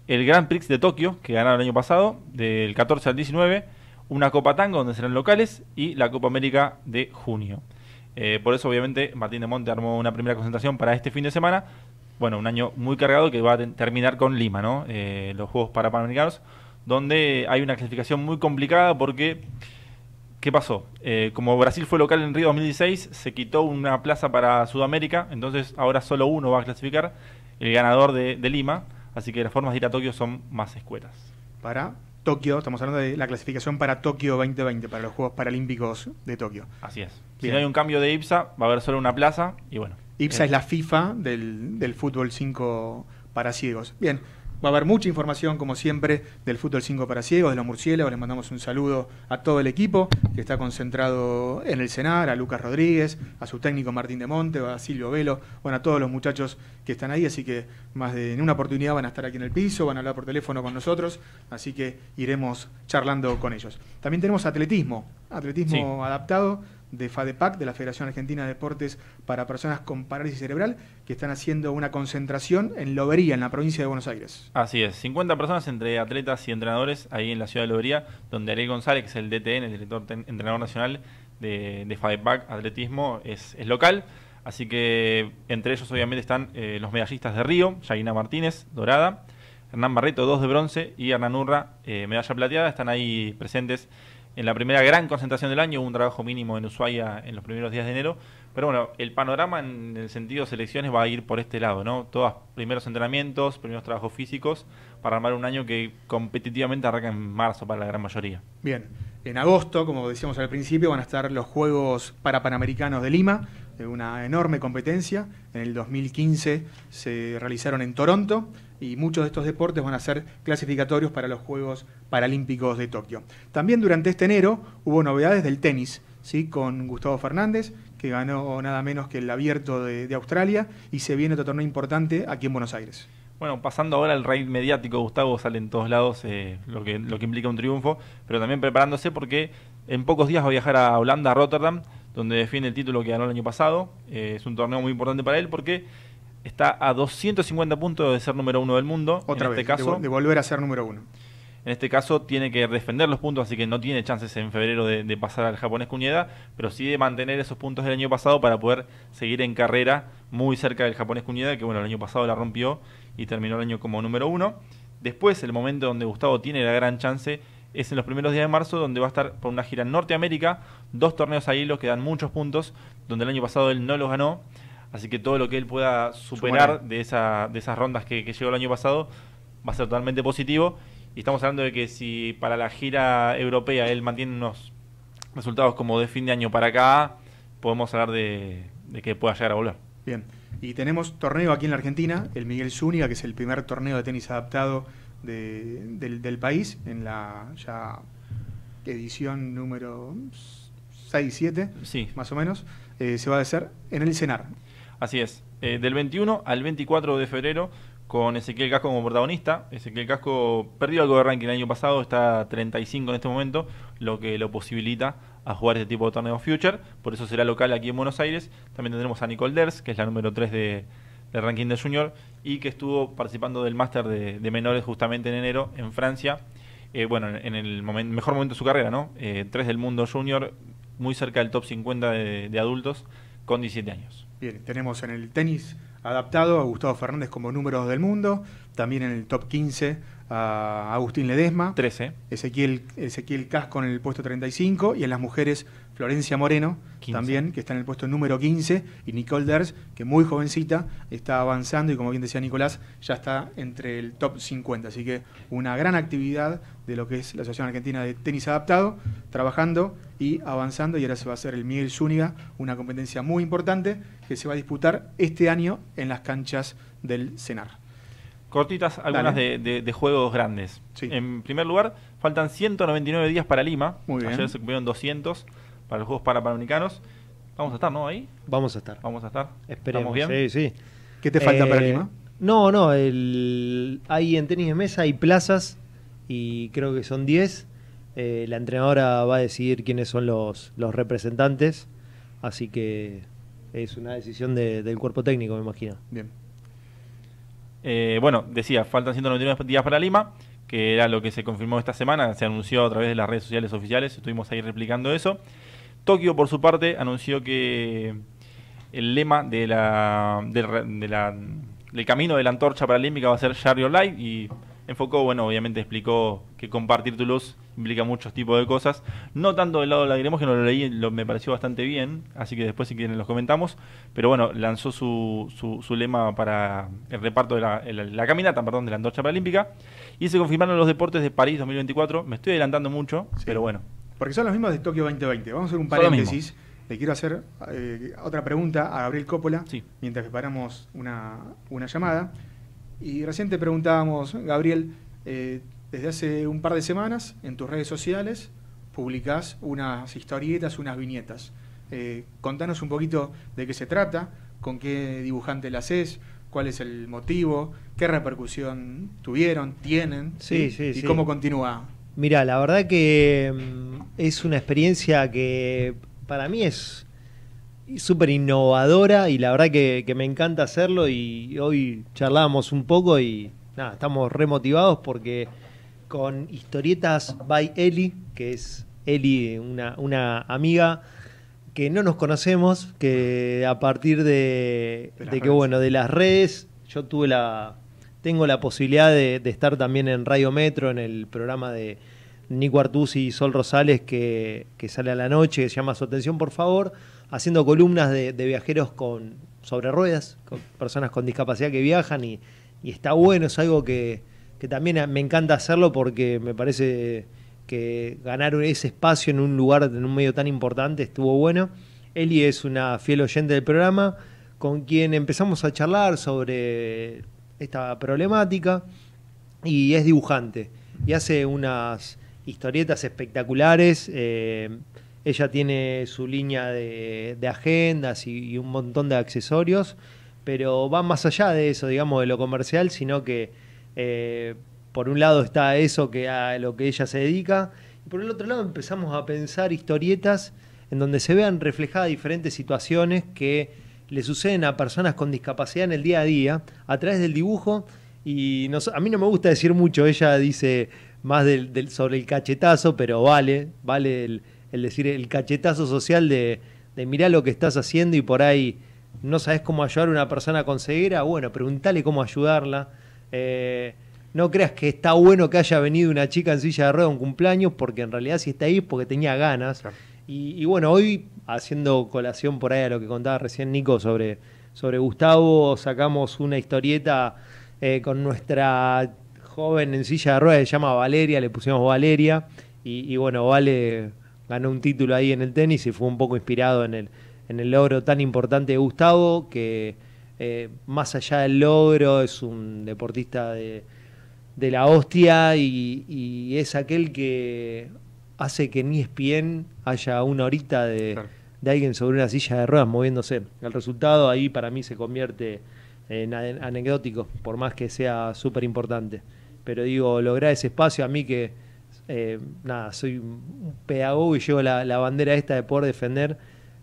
el Grand Prix de Tokio, que ganaron el año pasado, del 14 al 19 una Copa Tango donde serán locales y la Copa América de junio. Eh, por eso, obviamente, Martín de Monte armó una primera concentración para este fin de semana. Bueno, un año muy cargado que va a terminar con Lima, ¿no? Eh, los Juegos Parapanamericanos, donde hay una clasificación muy complicada porque. ¿Qué pasó? Eh, como Brasil fue local en Río 2016, se quitó una plaza para Sudamérica, entonces ahora solo uno va a clasificar, el ganador de, de Lima, así que las formas de ir a Tokio son más escuetas. Para Tokio, estamos hablando de la clasificación para Tokio 2020, para los Juegos Paralímpicos de Tokio. Así es. Si no hay un cambio de IPSA, va a haber solo una plaza y bueno. IPSA es la FIFA del, del fútbol 5 para ciegos. Bien, Va a haber mucha información, como siempre, del fútbol 5 para ciegos, de los murciélagos. Les mandamos un saludo a todo el equipo que está concentrado en el CENAR, a Lucas Rodríguez, a su técnico Martín de Monte, a Silvio Velo, bueno, a todos los muchachos que están ahí. Así que más de en una oportunidad van a estar aquí en el piso, van a hablar por teléfono con nosotros. Así que iremos charlando con ellos. También tenemos atletismo, atletismo sí. adaptado de FADEPAC, de la Federación Argentina de Deportes para Personas con Parálisis Cerebral, que están haciendo una concentración en Lobería, en la provincia de Buenos Aires. Así es, 50 personas entre atletas y entrenadores ahí en la ciudad de Lobería, donde Ariel González, que es el DTN, el director entrenador nacional de, de FADEPAC Atletismo, es, local. Así que entre ellos obviamente están eh, los medallistas de Río, Yaina Martínez, dorada, Hernán Barreto, dos de bronce, y Hernán Urra, eh, medalla plateada, están ahí presentes en la primera gran concentración del año, hubo un trabajo mínimo en Ushuaia en los primeros días de enero, pero bueno, el panorama en el sentido de selecciones va a ir por este lado, ¿no? Todos primeros entrenamientos, primeros trabajos físicos, para armar un año que competitivamente arranca en marzo para la gran mayoría. Bien, en agosto, como decíamos al principio, van a estar los Juegos Parapanamericanos de Lima, una enorme competencia. En el 2015 se realizaron en Toronto y muchos de estos deportes van a ser clasificatorios para los Juegos Paralímpicos de Tokio. También durante este enero hubo novedades del tenis, ¿sí? con Gustavo Fernández, que ganó nada menos que el abierto de, Australia y se viene otro torneo importante aquí en Buenos Aires. Bueno, pasando ahora al rey mediático, Gustavo sale en todos lados, eh, lo, que, lo que implica un triunfo, pero también preparándose porque en pocos días va a viajar a Holanda, a Rotterdam, donde defiende el título que ganó el año pasado. Eh, es un torneo muy importante para él porque está a 250 puntos de ser número uno del mundo. Otra en vez, este caso, de, de, volver a ser número uno. En este caso tiene que defender los puntos, así que no tiene chances en febrero de, de pasar al japonés Cuñeda, pero sí de mantener esos puntos del año pasado para poder seguir en carrera muy cerca del japonés Cuñeda, que bueno, el año pasado la rompió y terminó el año como número uno. Después, el momento donde Gustavo tiene la gran chance es en los primeros días de marzo, donde va a estar por una gira en Norteamérica, dos torneos a hilo que dan muchos puntos, donde el año pasado él no los ganó. Así que todo lo que él pueda superar de, esa, de esas rondas que, que llegó el año pasado va a ser totalmente positivo. Y estamos hablando de que si para la gira europea él mantiene unos resultados como de fin de año para acá, podemos hablar de, de que pueda llegar a volver. Bien. Y tenemos torneo aquí en la Argentina, el Miguel Zúñiga, que es el primer torneo de tenis adaptado de- del, del país en la ya edición número 6, 7, Sí, más o menos, eh, se va a hacer en el CENAR. Así es. Eh, del 21 al 24 de febrero, con Ezequiel Casco como protagonista. Ezequiel Casco perdió algo de ranking el año pasado, está a 35 en este momento, lo que lo posibilita a jugar este tipo de torneo Future. Por eso será local aquí en Buenos Aires. También tendremos a Nicole Ders, que es la número 3 de, del ranking de Junior, y que estuvo participando del máster de, de menores justamente en enero en Francia. Eh, bueno, en el momen- mejor momento de su carrera, ¿no? Eh, 3 del mundo Junior, muy cerca del top 50 de, de adultos, con 17 años. Bien, tenemos en el tenis adaptado a Gustavo Fernández como número 2 del mundo, también en el top 15 a Agustín Ledesma, 13. Ezequiel, Ezequiel Casco en el puesto 35 y en las mujeres Florencia Moreno 15. también, que está en el puesto número 15, y Nicole Ders, que muy jovencita, está avanzando y como bien decía Nicolás, ya está entre el top 50. Así que una gran actividad de lo que es la Asociación Argentina de Tenis Adaptado, trabajando y avanzando, y ahora se va a hacer el Miguel Zúñiga, una competencia muy importante que se va a disputar este año en las canchas del CENAR. Cortitas algunas de, de- de juegos grandes. Sí. En primer lugar, faltan 199 días para Lima. Muy bien. Ayer se cumplieron 200 para los Juegos Parapanamericanos. Vamos a estar, ¿no? Ahí. Vamos a estar. Vamos a estar. Esperemos. ¿Estamos bien? Sí, sí. ¿Qué te falta Eh, para Lima? No, no, el, hay en tenis de mesa hay plazas y creo que son 10. Eh, la entrenadora va a decidir quiénes son los, los representantes, así que es una decisión de- del cuerpo técnico, me imagino. Bien. Eh, bueno, decía, faltan 199 días para Lima, que era lo que se confirmó esta semana, se anunció a través de las redes sociales oficiales, estuvimos ahí replicando eso. Tokio, por su parte, anunció que el lema de la, del re- de la- del camino de la antorcha paralímpica va a ser Share Your Light y enfocó, bueno, obviamente explicó que compartir tu luz implica muchos tipos de cosas. No tanto del lado de la que no lo leí, lo, me pareció bastante bien, así que después si quieren los comentamos. Pero bueno, lanzó su, su, su lema para el reparto de la, el- la caminata, perdón, de la antorcha paralímpica. Y se confirmaron los deportes de París 2024. Me estoy adelantando mucho, Sí. pero bueno. Porque son los mismos de Tokio 2020. Vamos a hacer un paréntesis. Le quiero hacer eh, otra pregunta a Gabriel Coppola Sí. mientras preparamos una, una llamada. Y recién te preguntábamos, Gabriel, eh, desde hace un par de semanas en tus redes sociales publicás unas historietas, unas viñetas. Eh, contanos un poquito de qué se trata, con qué dibujante las haces, cuál es el motivo, qué repercusión tuvieron, tienen, Sí, sí, y sí. cómo continúa. Mira, la verdad que mm, es una experiencia que para mí es súper innovadora y la verdad que, que me encanta hacerlo y hoy charlábamos un poco y nada, estamos remotivados porque con historietas by Eli, que es Eli, una, una amiga que no nos conocemos, que a partir de, De que redes. bueno, de las redes, yo tuve la tengo la posibilidad de, de estar también en Radio Metro, en el programa de Nico Artusi y Sol Rosales, que, que sale a la noche, que se llama Su Atención, por favor, haciendo columnas de, viajeros con sobre ruedas, con personas con discapacidad que viajan, y, está bueno, es algo que, también me encanta hacerlo porque me parece que ganar ese espacio en un lugar, en un medio tan importante, estuvo bueno. Eli es una fiel oyente del programa, con quien empezamos a charlar sobre esta problemática y es dibujante y hace unas historietas espectaculares. eh, ella tiene su línea de, agendas y, un montón de accesorios, pero va más allá de eso, digamos, de lo comercial, sino que eh, por un lado está eso que a lo que ella se dedica, y por el otro lado empezamos a pensar historietas en donde se vean reflejadas diferentes situaciones que le suceden a personas con discapacidad en el día a día a través del dibujo. Y a mí no me gusta decir mucho, ella dice más del- sobre el cachetazo, pero vale, vale el, el decir el cachetazo social de, de mirá lo que estás haciendo y por ahí no sabes cómo ayudar a una persona con ceguera, bueno, preguntale cómo ayudarla. Eh, no creas que está bueno que haya venido una chica en silla de ruedas a un cumpleaños, porque en realidad si está ahí es porque tenía ganas. Claro. Y, y bueno, hoy, haciendo colación por ahí a lo que contaba recién Nico sobre, sobre Gustavo, sacamos una historieta eh, con nuestra joven en silla de ruedas, se llama Valeria, le pusimos Valeria. Y, y bueno, Vale ganó un título ahí en el tenis y fue un poco inspirado en el, en el logro tan importante de Gustavo, que eh, más allá del logro es un deportista de, de la hostia y, y es aquel que hace que ni ESPN haya una horita de, Claro. de alguien sobre una silla de ruedas moviéndose. El resultado ahí para mí se convierte en ane- anecdótico, por más que sea súper importante. Pero digo, lograr ese espacio a mí que, eh, nada, soy un pedagogo y llevo la, la bandera esta de poder defender,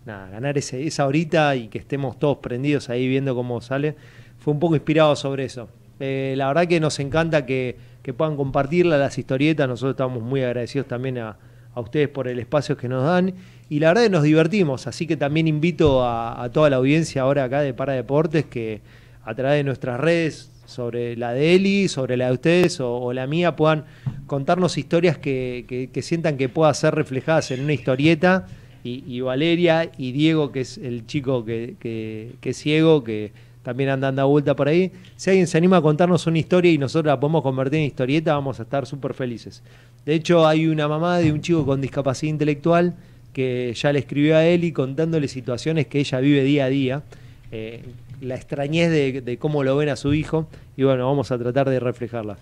nada, ganar ese, esa horita y que estemos todos prendidos ahí viendo cómo sale, fue un poco inspirado sobre eso. Eh, la verdad que nos encanta que, que puedan compartirla, las historietas, nosotros estamos muy agradecidos también a, a ustedes por el espacio que nos dan. Y la verdad que nos divertimos, así que también invito a, toda la audiencia ahora acá de Para Deportes que a través de nuestras redes sobre la de Eli, sobre la de ustedes o, o la mía puedan contarnos historias que, que- sientan que puedan ser reflejadas en una historieta y, y Valeria y Diego, que es el chico que, que- es ciego, que también anda dando vuelta por ahí. Si alguien se anima a contarnos una historia y nosotros la podemos convertir en historieta, vamos a estar súper felices. De hecho, hay una mamá de un chico con discapacidad intelectual que ya le escribió a Eli contándole situaciones que ella vive día a día. eh, la extrañez de, de cómo lo ven a su hijo y bueno, vamos a tratar de reflejarla.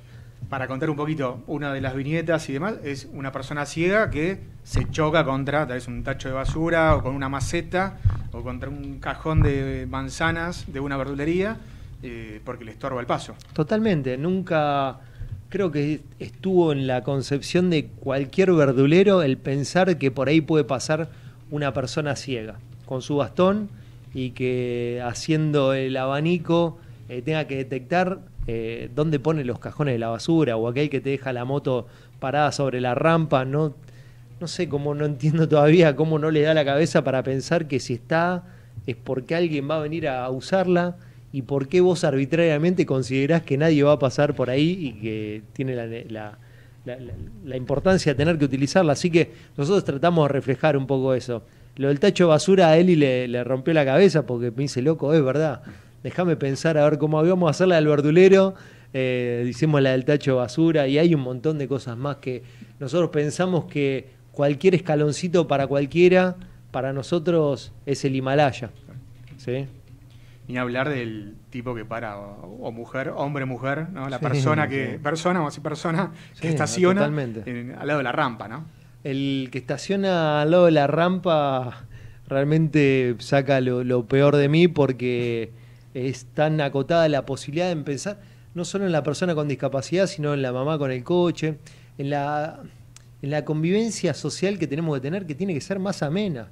Para contar un poquito, una de las viñetas y demás es una persona ciega que se choca contra tal vez un tacho de basura o con una maceta o contra un cajón de manzanas de una verdulería eh, porque le estorba el paso. Totalmente, nunca creo que estuvo en la concepción de cualquier verdulero el pensar que por ahí puede pasar una persona ciega con su bastón y que haciendo el abanico eh, tenga que detectar eh, dónde pone los cajones de la basura o aquel que te deja la moto parada sobre la rampa, no, no sé cómo, no entiendo todavía cómo no le da la cabeza para pensar que si está es porque alguien va a venir a usarla y por qué vos arbitrariamente considerás que nadie va a pasar por ahí y que tiene la, la- la- la- importancia de tener que utilizarla. Así que nosotros tratamos de reflejar un poco eso. Lo del tacho de basura a Eli le, le rompió la cabeza porque me dice, loco, es verdad. Déjame pensar a ver cómo habíamos a hacerla del verdulero, eh, hicimos la del tacho de basura y hay un montón de cosas más que nosotros pensamos que cualquier escaloncito para cualquiera, para nosotros es el Himalaya. ¿Sí? Ni hablar del tipo que para, o, o mujer, hombre, mujer, ¿no? La Sí, persona que, sí. persona, vamos a decir persona, que estaciona en- al lado de la rampa, ¿no? El que estaciona al lado de la rampa realmente saca lo, lo peor de mí porque es tan acotada la posibilidad de pensar no solo en la persona con discapacidad, sino en la mamá con el coche, en la, en la convivencia social que tenemos que tener, que tiene que ser más amena.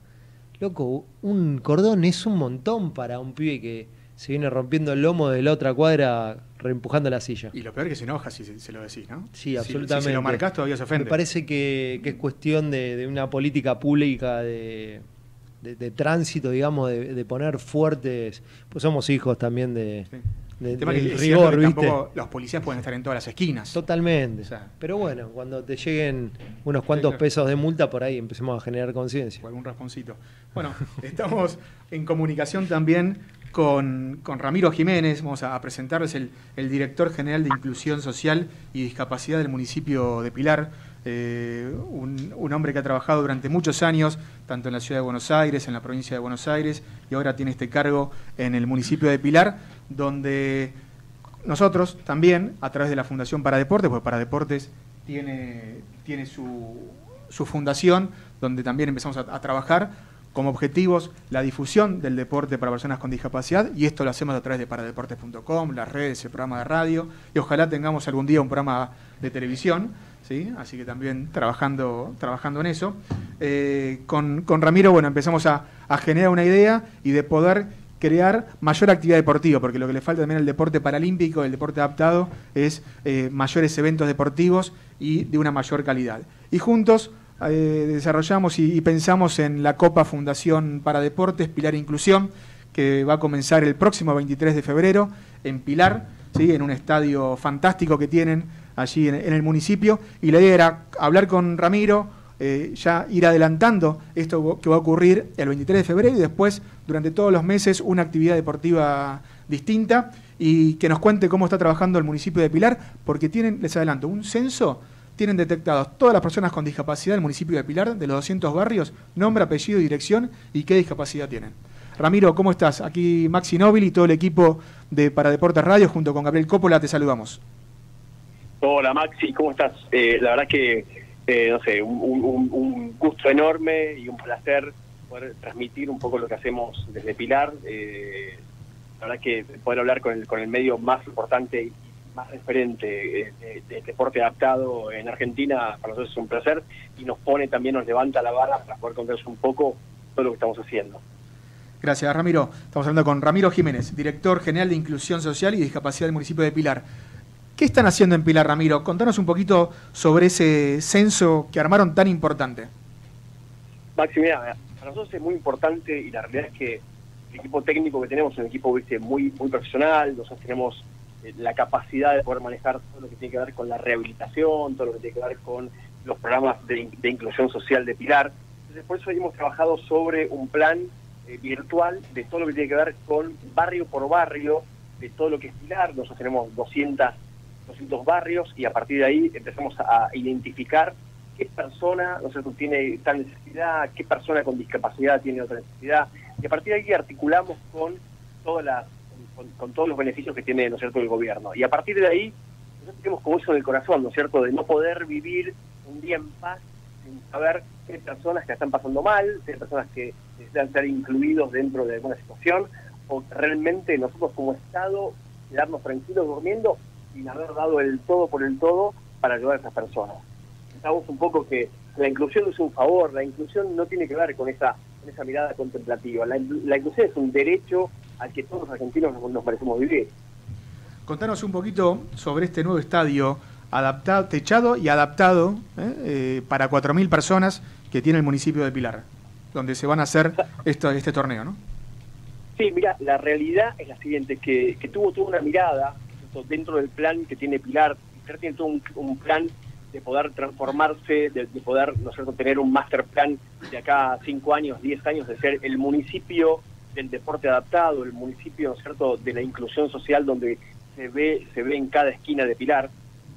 Loco, un cordón es un montón para un pibe que se viene rompiendo el lomo de la otra cuadra reempujando la silla. Y lo peor es que se enoja si se, se lo decís, ¿no? Sí, Si- absolutamente. Si, se lo marcás todavía se ofende. Me parece que, que es cuestión de, de una política pública de, de- de tránsito, digamos, de, de poner fuertes. Pues somos hijos también de, Sí. de- El tema es del que es cierto rigor, que ¿viste? tampoco los policías pueden estar en todas las esquinas. Totalmente. O sea. Pero bueno, cuando te lleguen unos cuantos claro. pesos de multa, por ahí empecemos a generar conciencia. o algún rasponcito. Bueno, estamos en comunicación también con, con Ramiro Jiménez, vamos a, a presentarles el, el director general de Inclusión Social y Discapacidad del municipio de Pilar, eh, un, hombre que ha trabajado durante muchos años, tanto en la ciudad de Buenos Aires, en la provincia de Buenos Aires, y ahora tiene este cargo en el municipio de Pilar, donde nosotros también, a través de la Fundación Para Deportes, porque Para Deportes tiene, tiene su, su fundación, donde también empezamos a, a trabajar como objetivos la difusión del deporte para personas con discapacidad, y esto lo hacemos a través de paradeportes.com, las redes, el programa de radio, y ojalá tengamos algún día un programa de televisión, ¿sí? así que también trabajando, trabajando en eso. Eh, con, con Ramiro, bueno, empezamos a, a generar una idea y de poder crear mayor actividad deportiva, porque lo que le falta también al deporte paralímpico, el deporte adaptado, es eh, mayores eventos deportivos y de una mayor calidad. Y juntos eh, desarrollamos y, y pensamos en la Copa Fundación para Deportes, Pilar Inclusión, que va a comenzar el próximo 23 de febrero en Pilar, ¿sí? en un estadio fantástico que tienen allí en, el municipio. Y la idea era hablar con Ramiro, eh, ya ir adelantando esto que va a ocurrir el 23 de febrero y después, durante todos los meses, una actividad deportiva distinta y que nos cuente cómo está trabajando el municipio de Pilar, porque tienen, les adelanto, un censo, tienen detectados todas las personas con discapacidad del municipio de Pilar, de los 200 barrios, nombre, apellido, dirección y qué discapacidad tienen. Ramiro, ¿cómo estás? Aquí Maxi Nóbil y todo el equipo de Para Deportes Radio, junto con Gabriel Coppola, te saludamos. Hola Maxi, ¿cómo estás? Eh, la verdad que, eh, no sé, un, gusto enorme y un placer poder transmitir un poco lo que hacemos desde Pilar. Eh, la verdad que poder hablar con el, con el medio más importante y más referente eh, de, de deporte adaptado en Argentina, para nosotros es un placer y nos pone también, nos levanta la vara para poder contarles un poco todo lo que estamos haciendo. Gracias, Ramiro. Estamos hablando con Ramiro Jiménez, director general de Inclusión Social y Discapacidad del municipio de Pilar. ¿Qué están haciendo en Pilar, Ramiro? Contanos un poquito sobre ese censo que armaron tan importante. Maxi, mira, para nosotros es muy importante y la realidad es que el equipo técnico que tenemos es un equipo ¿viste? muy muy profesional, nosotros tenemos eh, la capacidad de poder manejar todo lo que tiene que ver con la rehabilitación, todo lo que tiene que ver con los programas de, in- de inclusión social de Pilar. Entonces, por eso hemos trabajado sobre un plan eh, virtual de todo lo que tiene que ver con barrio por barrio, de todo lo que es Pilar. Nosotros tenemos 200, 200 barrios y a partir de ahí empezamos a identificar qué persona no sé, tiene tal necesidad, qué persona con discapacidad tiene otra necesidad, y a partir de ahí articulamos con todas las, con, con todos los beneficios que tiene, ¿no cierto?, el gobierno. Y a partir de ahí, nosotros tenemos como eso en el corazón, ¿no es cierto?, de no poder vivir un día en paz sin saber hay personas que están pasando mal, hay personas que necesitan ser incluidos dentro de alguna situación, o realmente nosotros como Estado quedarnos tranquilos durmiendo sin haber dado el todo por el todo para ayudar a esas personas pensamos un poco que la inclusión es un favor, la inclusión no tiene que ver con esa, con esa mirada contemplativa, la, la inclusión es un derecho al que todos los argentinos nos, nos merecemos vivir. Contanos un poquito sobre este nuevo estadio adaptado, techado y adaptado ¿eh? Eh, para 4.000 personas que tiene el municipio de Pilar, donde se van a hacer esto, este torneo, ¿no? Sí, mira, la realidad es la siguiente, que, que tuvo toda una mirada dentro del plan que tiene Pilar, Pilar tiene todo un, plan de poder transformarse, de, de poder, ¿no cierto?, tener un master plan de acá a 5 años, 10 años, de ser el municipio del deporte adaptado, el municipio, ¿no cierto?, de la inclusión social donde se ve, se ve en cada esquina de Pilar,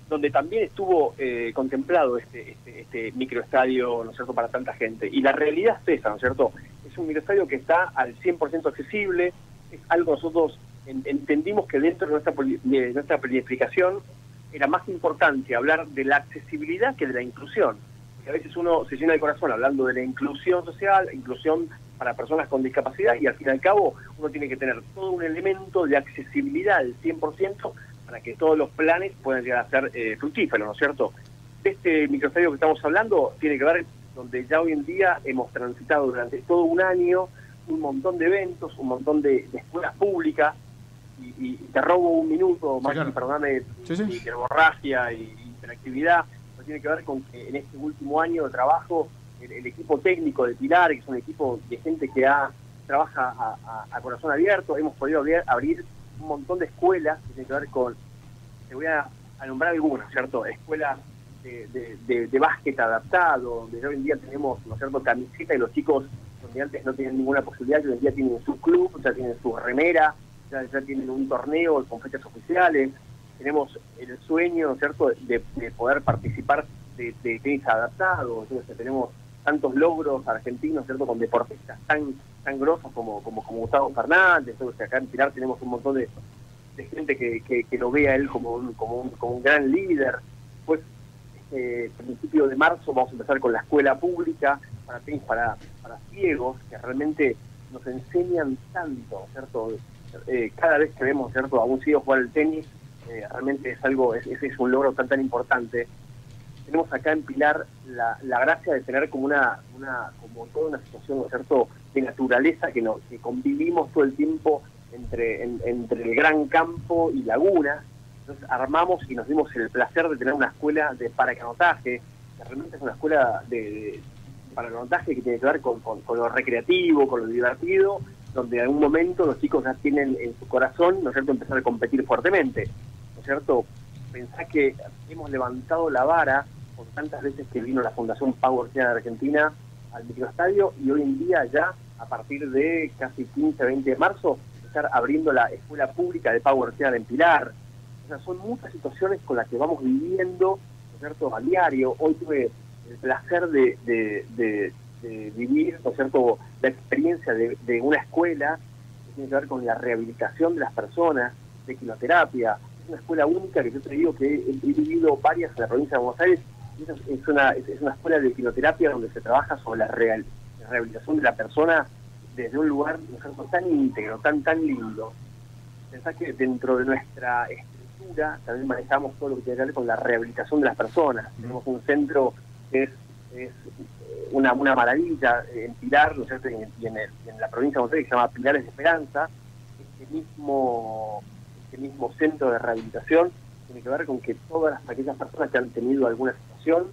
donde también estuvo eh, contemplado este, este, este microestadio, ¿no es cierto?, para tanta gente. Y la realidad es esa, ¿no es cierto?, es un microestadio que está al 100% accesible, es algo nosotros entendimos que dentro de nuestra, de nuestra planificación era más importante hablar de la accesibilidad que de la inclusión. Porque a veces uno se llena el corazón hablando de la inclusión social, inclusión para personas con discapacidad, y al fin y al cabo uno tiene que tener todo un elemento de accesibilidad al 100% para que todos los planes puedan llegar a ser eh, fructíferos, ¿no es cierto? Este microestadio que estamos hablando tiene que ver donde ya hoy en día hemos transitado durante todo un año un montón de eventos, un montón de escuelas públicas, y, y te robo un minuto, más claro. perdóname, Sí, sí. mi hemorragia y, y hiperactividad, pero tiene que ver con que en este último año de trabajo, el, el equipo técnico de Pilar, que es un equipo de gente que ha, trabaja a, a- a corazón abierto, hemos podido abrir, abrir un montón de escuelas que tienen que ver con, te voy a, a nombrar algunas, ¿cierto? Escuelas de, de, de- de básquet adaptado, donde hoy en día tenemos, ¿no es cierto?, camiseta y los chicos donde antes no tenían ninguna posibilidad, que hoy en día tienen su club, ya tienen su remera, ya, ya tienen un torneo con fechas oficiales, tenemos el sueño, ¿no es cierto?, de, de poder participar de, tenis adaptado, tenemos tantos logros argentinos, ¿cierto?, con deportistas tan tan grosos como, como, como Gustavo Fernández, entonces acá en Pilar tenemos un montón de, gente que, que, lo ve a él como un, como un, como un gran líder. Pues, a principio de marzo vamos a empezar con la escuela pública para tenis para, para ciegos, que realmente nos enseñan tanto, ¿cierto? Eh, cada vez que vemos, ¿cierto?, a un ciego jugar el tenis, eh, realmente es algo, es, es un logro tan tan importante. Tenemos acá en Pilar la, la gracia de tener como una, una, como toda una situación, ¿no es cierto?, de naturaleza que, no, que convivimos todo el tiempo entre, en- entre el gran campo y laguna. Entonces armamos y nos dimos el placer de tener una escuela de paracanotaje, que realmente es una escuela de, de paracanotaje que tiene que ver con- con lo recreativo, con lo divertido, donde en algún momento los chicos ya tienen en su corazón, ¿no es cierto?, empezar a competir fuertemente. ¿No es cierto? Pensá que hemos levantado la vara por tantas veces que vino la Fundación Power de Argentina al microestadio y hoy en día ya, a partir de casi 15, 20 de marzo, estar abriendo la escuela pública de Power China en Pilar. O sea, son muchas situaciones con las que vamos viviendo, ¿no es cierto?, a diario. Hoy tuve el placer de- de vivir, ¿no es cierto?, la experiencia de, de una escuela que tiene que ver con la rehabilitación de las personas, de quimioterapia, una escuela única que yo te digo que he, he vivido varias en la provincia de Buenos Aires. es, es una, es, es una escuela de quinoterapia donde se trabaja sobre la, real- rehabilitación de la persona desde un lugar ¿no es cierto? tan íntegro, tan tan lindo. Pensá que dentro de nuestra estructura también manejamos todo lo que tiene que ver con la rehabilitación de las personas. Tenemos un centro que es, es una, una maravilla en Pilar, ¿no es en, el- en la provincia de Aires que se llama Pilares de Esperanza. Este mismo, este mismo centro de rehabilitación tiene que ver con que todas las, aquellas personas que han tenido alguna situación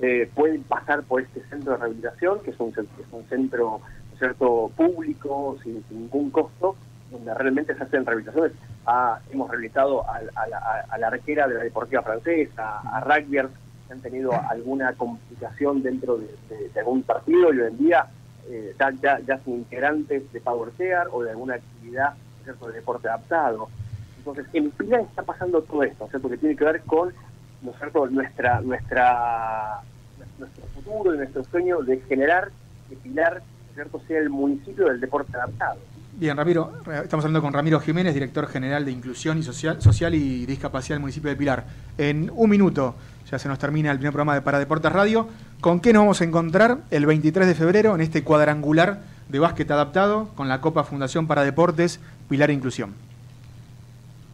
eh, pueden pasar por este centro de rehabilitación, que es un, cen- es un centro ¿no cierto público, sin, sin ningún costo, donde realmente se hacen rehabilitaciones. Ah, hemos rehabilitado a, la, a- a la arquera de la Deportiva Francesa, a rugbyers que han tenido alguna complicación dentro de, algún partido y hoy en día eh, ya, ya, ya son integrantes de Power Care o de alguna actividad ¿no es cierto? de deporte adaptado. Entonces, en Pilar está pasando todo esto, ¿no es cierto? que tiene que ver con ¿no es cierto? nuestra nuestra nuestro futuro y nuestro sueño de generar que Pilar ¿no es cierto? sea el municipio del deporte adaptado. Bien, Ramiro, estamos hablando con Ramiro Jiménez, director general de Inclusión y Social, Social y Discapacidad del municipio de Pilar. En un minuto ya se nos termina el primer programa de Para Deportes Radio. ¿Con qué nos vamos a encontrar el 23 de febrero en este cuadrangular de básquet adaptado con la Copa Fundación para Deportes Pilar Inclusión?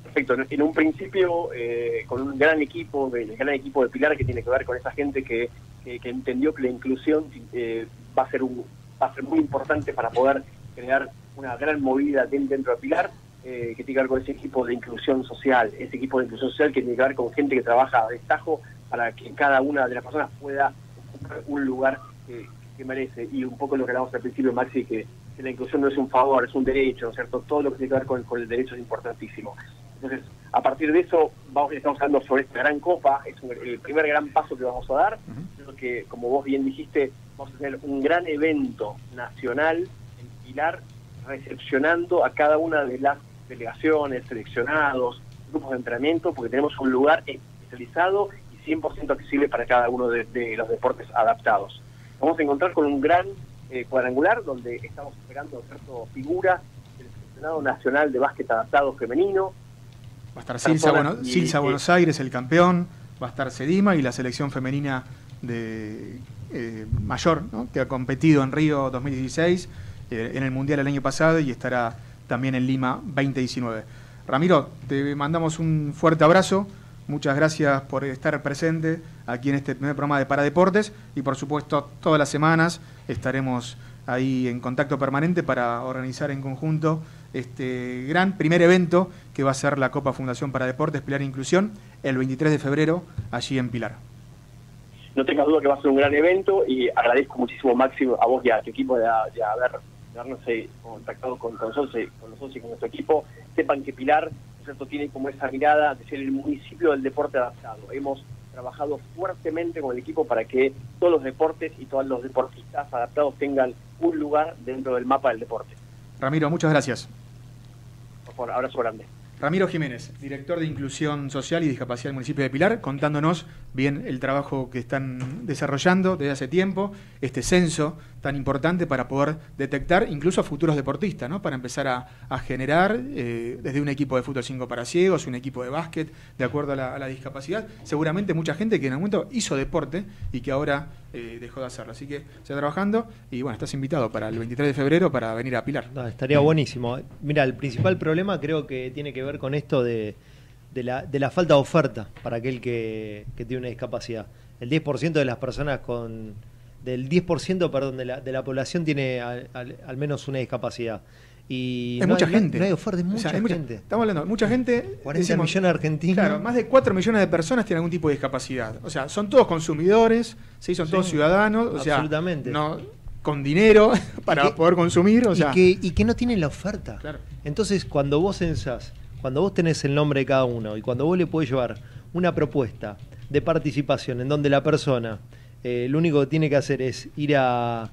Perfecto. En- un principio, eh, con un gran equipo, el gran equipo de Pilar que tiene que ver con esa gente que, que- que entendió que la inclusión eh, va a ser un, va a ser muy importante para poder crear una gran movida den- dentro de Pilar, eh, que tiene que ver con ese equipo de inclusión social, ese equipo de inclusión social que tiene que ver con gente que trabaja a destajo para que cada una de las personas pueda ocupar un lugar que, que merece. Y un poco lo que hablamos al principio, Maxi, que, que la inclusión no es un favor, es un derecho, ¿no es cierto? Todo lo que tiene que ver con, con el derecho es importantísimo. Entonces, a partir de eso, vamos, estamos hablando sobre esta gran copa, es un- el primer gran paso que vamos a dar. Creo que, como vos bien dijiste, vamos a tener un gran evento nacional en Pilar, recepcionando a cada una de las delegaciones, seleccionados, grupos de entrenamiento, porque tenemos un lugar especializado y 100% accesible para cada uno de, de los deportes adaptados. Vamos a encontrar con un gran eh, cuadrangular donde estamos esperando ¿cierto? figuras del seleccionado nacional de básquet adaptado femenino, Va a estar Silsa, Bueno- Buenos Aires, el campeón, va a estar Sedima y la selección femenina de eh, mayor, ¿no? que ha competido en Río 2016, eh, en el Mundial el año pasado y estará también en Lima 2019. Ramiro, te mandamos un fuerte abrazo, muchas gracias por estar presente aquí en este primer programa de Paradeportes y por supuesto todas las semanas estaremos ahí en contacto permanente para organizar en conjunto este gran primer evento que va a ser la Copa Fundación para Deportes Pilar Inclusión el 23 de febrero allí en Pilar. no tengas duda que va a ser un gran evento y agradezco muchísimo Máximo a vos y a tu equipo de haber eh, contactado con, con nosotros, con nosotros y con nuestro equipo. Sepan que Pilar ¿no es cierto? tiene como esa mirada de ser el municipio del deporte adaptado. Hemos trabajado fuertemente con el equipo para que todos los deportes y todos los deportistas adaptados tengan un lugar dentro del mapa del deporte. Ramiro, muchas gracias. Por favor, abrazo grande. Ramiro Jiménez, director de Inclusión Social y Discapacidad del municipio de Pilar, contándonos bien el trabajo que están desarrollando desde hace tiempo, este censo tan importante para poder detectar incluso a futuros deportistas, ¿no? para empezar a, a generar eh, desde un equipo de fútbol 5 para ciegos, un equipo de básquet, de acuerdo a la, a la discapacidad. Seguramente mucha gente que en algún momento hizo deporte y que ahora eh, dejó de hacerlo. Así que se está trabajando y bueno, estás invitado para el 23 de febrero para venir a Pilar. No, estaría buenísimo. Mira, el principal problema creo que tiene que ver con esto de, de la, de la falta de oferta para aquel que, que tiene una discapacidad. El 10% de las personas con... Del 10%, perdón, de la, de la población tiene al, al- al menos una discapacidad. Y es no mucha hay, gente. No hay oferta, es O mucha sea, gente. estamos hablando, mucha gente. 40 decimos, millones de argentinos. Claro, más de 4 millones de personas tienen algún tipo de discapacidad. O sea, son todos consumidores, ¿sí? son Sí, todos ciudadanos, o sea, absolutamente. no con dinero para que- poder consumir, o y, sea, que, y que no tienen la oferta. Claro. Entonces, cuando vos censás, cuando vos tenés el nombre de cada uno y cuando vos le podés llevar una propuesta de participación en donde la persona eh, lo único que tiene que hacer es ir a,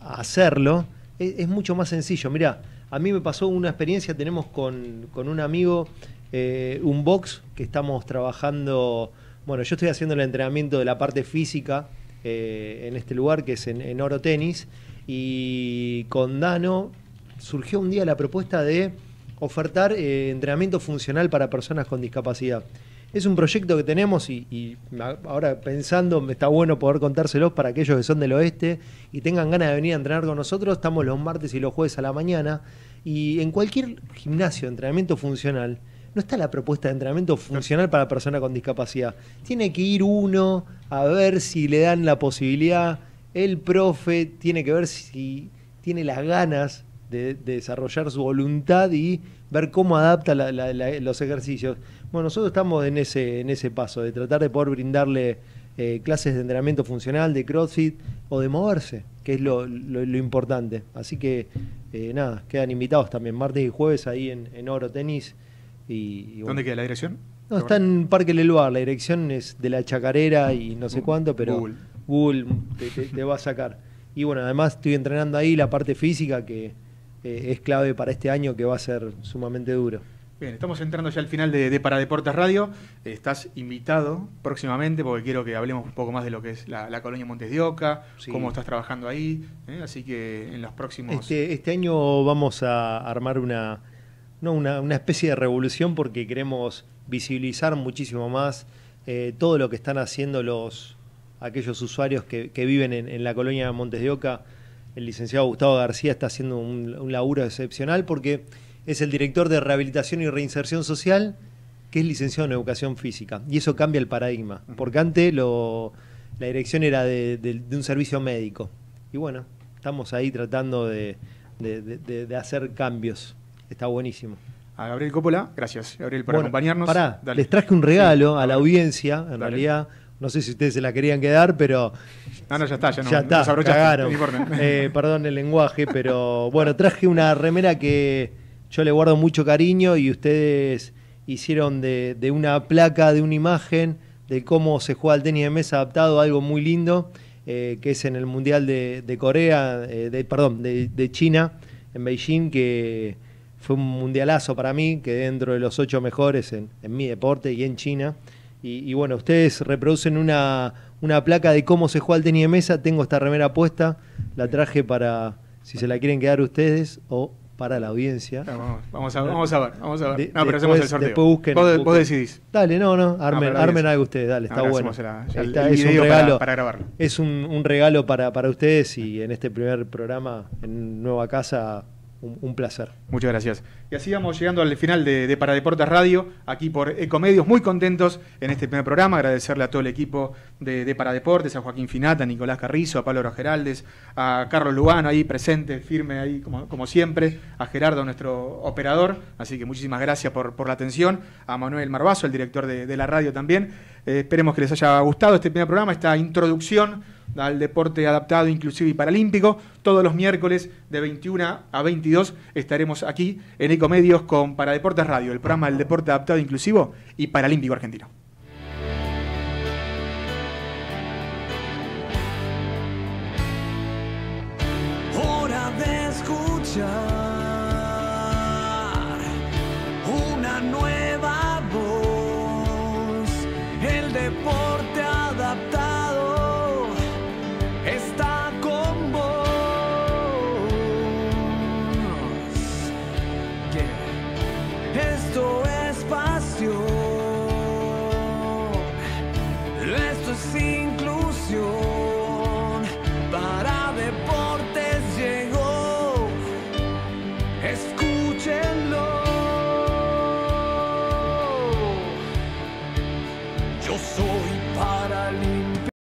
hacerlo, es, mucho más sencillo. Mirá, a mí me pasó una experiencia, tenemos con, un amigo eh, un box que estamos trabajando, bueno, yo estoy haciendo el entrenamiento de la parte física eh, en este lugar que es en, Oro Tenis y con Dano surgió un día la propuesta de ofertar entrenamiento funcional para personas con discapacidad. Es un proyecto que tenemos y, ahora pensando, está bueno poder contárselos para aquellos que son del oeste y tengan ganas de venir a entrenar con nosotros. Estamos los martes y los jueves a la mañana y en cualquier gimnasio entrenamiento funcional no está la propuesta de entrenamiento funcional para persona con discapacidad. Tiene que ir uno a ver si le dan la posibilidad. El profe tiene que ver si tiene las ganas de, de desarrollar su voluntad y ver cómo adapta la- la- la- los ejercicios. Bueno, nosotros estamos en ese, en ese paso, de tratar de poder brindarle eh, clases de entrenamiento funcional, de CrossFit o de moverse, que es lo, lo- lo importante. Así que, eh, nada, quedan invitados también martes y jueves ahí en, en Oro Tenis. Y, y bueno. ¿Dónde queda la dirección? No, está en Parque Leluar, la dirección es de la Chacarera y no sé cuánto, pero Google. Google te, te- te va a sacar. Y bueno, además estoy entrenando ahí la parte física que eh, es clave para este año que va a ser sumamente duro. Bien, estamos entrando ya al final de, de Para Deportes Radio. Eh, Estás invitado próximamente porque quiero que hablemos un poco más de lo que es la, la colonia Montes de Oca, Sí. cómo estás trabajando ahí. ¿eh? Así que en los próximos... Este, este año vamos a armar una, no, una, una especie de revolución porque queremos visibilizar muchísimo más eh, todo lo que están haciendo los aquellos usuarios que, que viven en, en la colonia Montes de Oca. El licenciado Gustavo García está haciendo un, un laburo excepcional porque es el director de rehabilitación y reinserción social que es licenciado en educación física. Y eso cambia el paradigma. Porque antes lo, la dirección era de, de- de un servicio médico. Y bueno, estamos ahí tratando de, hacer cambios. Está buenísimo. A Gabriel Coppola, gracias Gabriel por Bueno, acompañarnos. Pará, Dale. les traje un regalo Sí, a la audiencia. En Dale. realidad, no sé si ustedes se la querían quedar, pero Ah, no, ya está, ya no. ya está, cagaron. no importa. Eh, perdón el lenguaje, pero bueno, traje una remera que yo le guardo mucho cariño y ustedes hicieron de, de una placa, de una imagen, de cómo se juega el tenis de mesa adaptado, algo muy lindo, eh, que es en el Mundial de, de Corea, eh, de, perdón, de, de China, en Beijing, que fue un mundialazo para mí, que dentro de los ocho mejores en, en mi deporte y en China. Y, y bueno, ustedes reproducen una, una placa de cómo se juega el tenis de mesa. Tengo esta remera puesta, la traje para si se la quieren quedar ustedes o para la audiencia. Vamos, vamos a, vamos a ver, vamos a ver. De- no, pero hacemos el después- sorteo. después busquen- vos, decidís. Dale, no, no, armen, la armen algo ustedes, dale, está Ahora bueno. la- está, es un para- regalo, para grabarlo. Es un, un regalo para, para ustedes y en este primer programa en Nueva Casa, un, un placer. Muchas gracias. Y así vamos llegando al final de, de Paradeportes Radio, aquí por Ecomedios, muy contentos en este primer programa. Agradecerle a todo el equipo de, de Paradeportes, a Joaquín Finata, a Nicolás Carrizo, a Pablo Geraldes, a Carlos Lugano ahí presente, firme ahí como, como siempre, a Gerardo, nuestro operador. Así que muchísimas gracias por, por la atención. A Manuel Marbazo, el director de, de la radio también. Eh, esperemos que les haya gustado este primer programa, esta introducción al deporte adaptado, inclusive y paralímpico. Todos los miércoles de 21 a 22 estaremos aquí en Ecomedios con Para Deportes Radio, el programa del deporte adaptado, inclusivo y paralímpico argentino. Hora de escuchar una nueva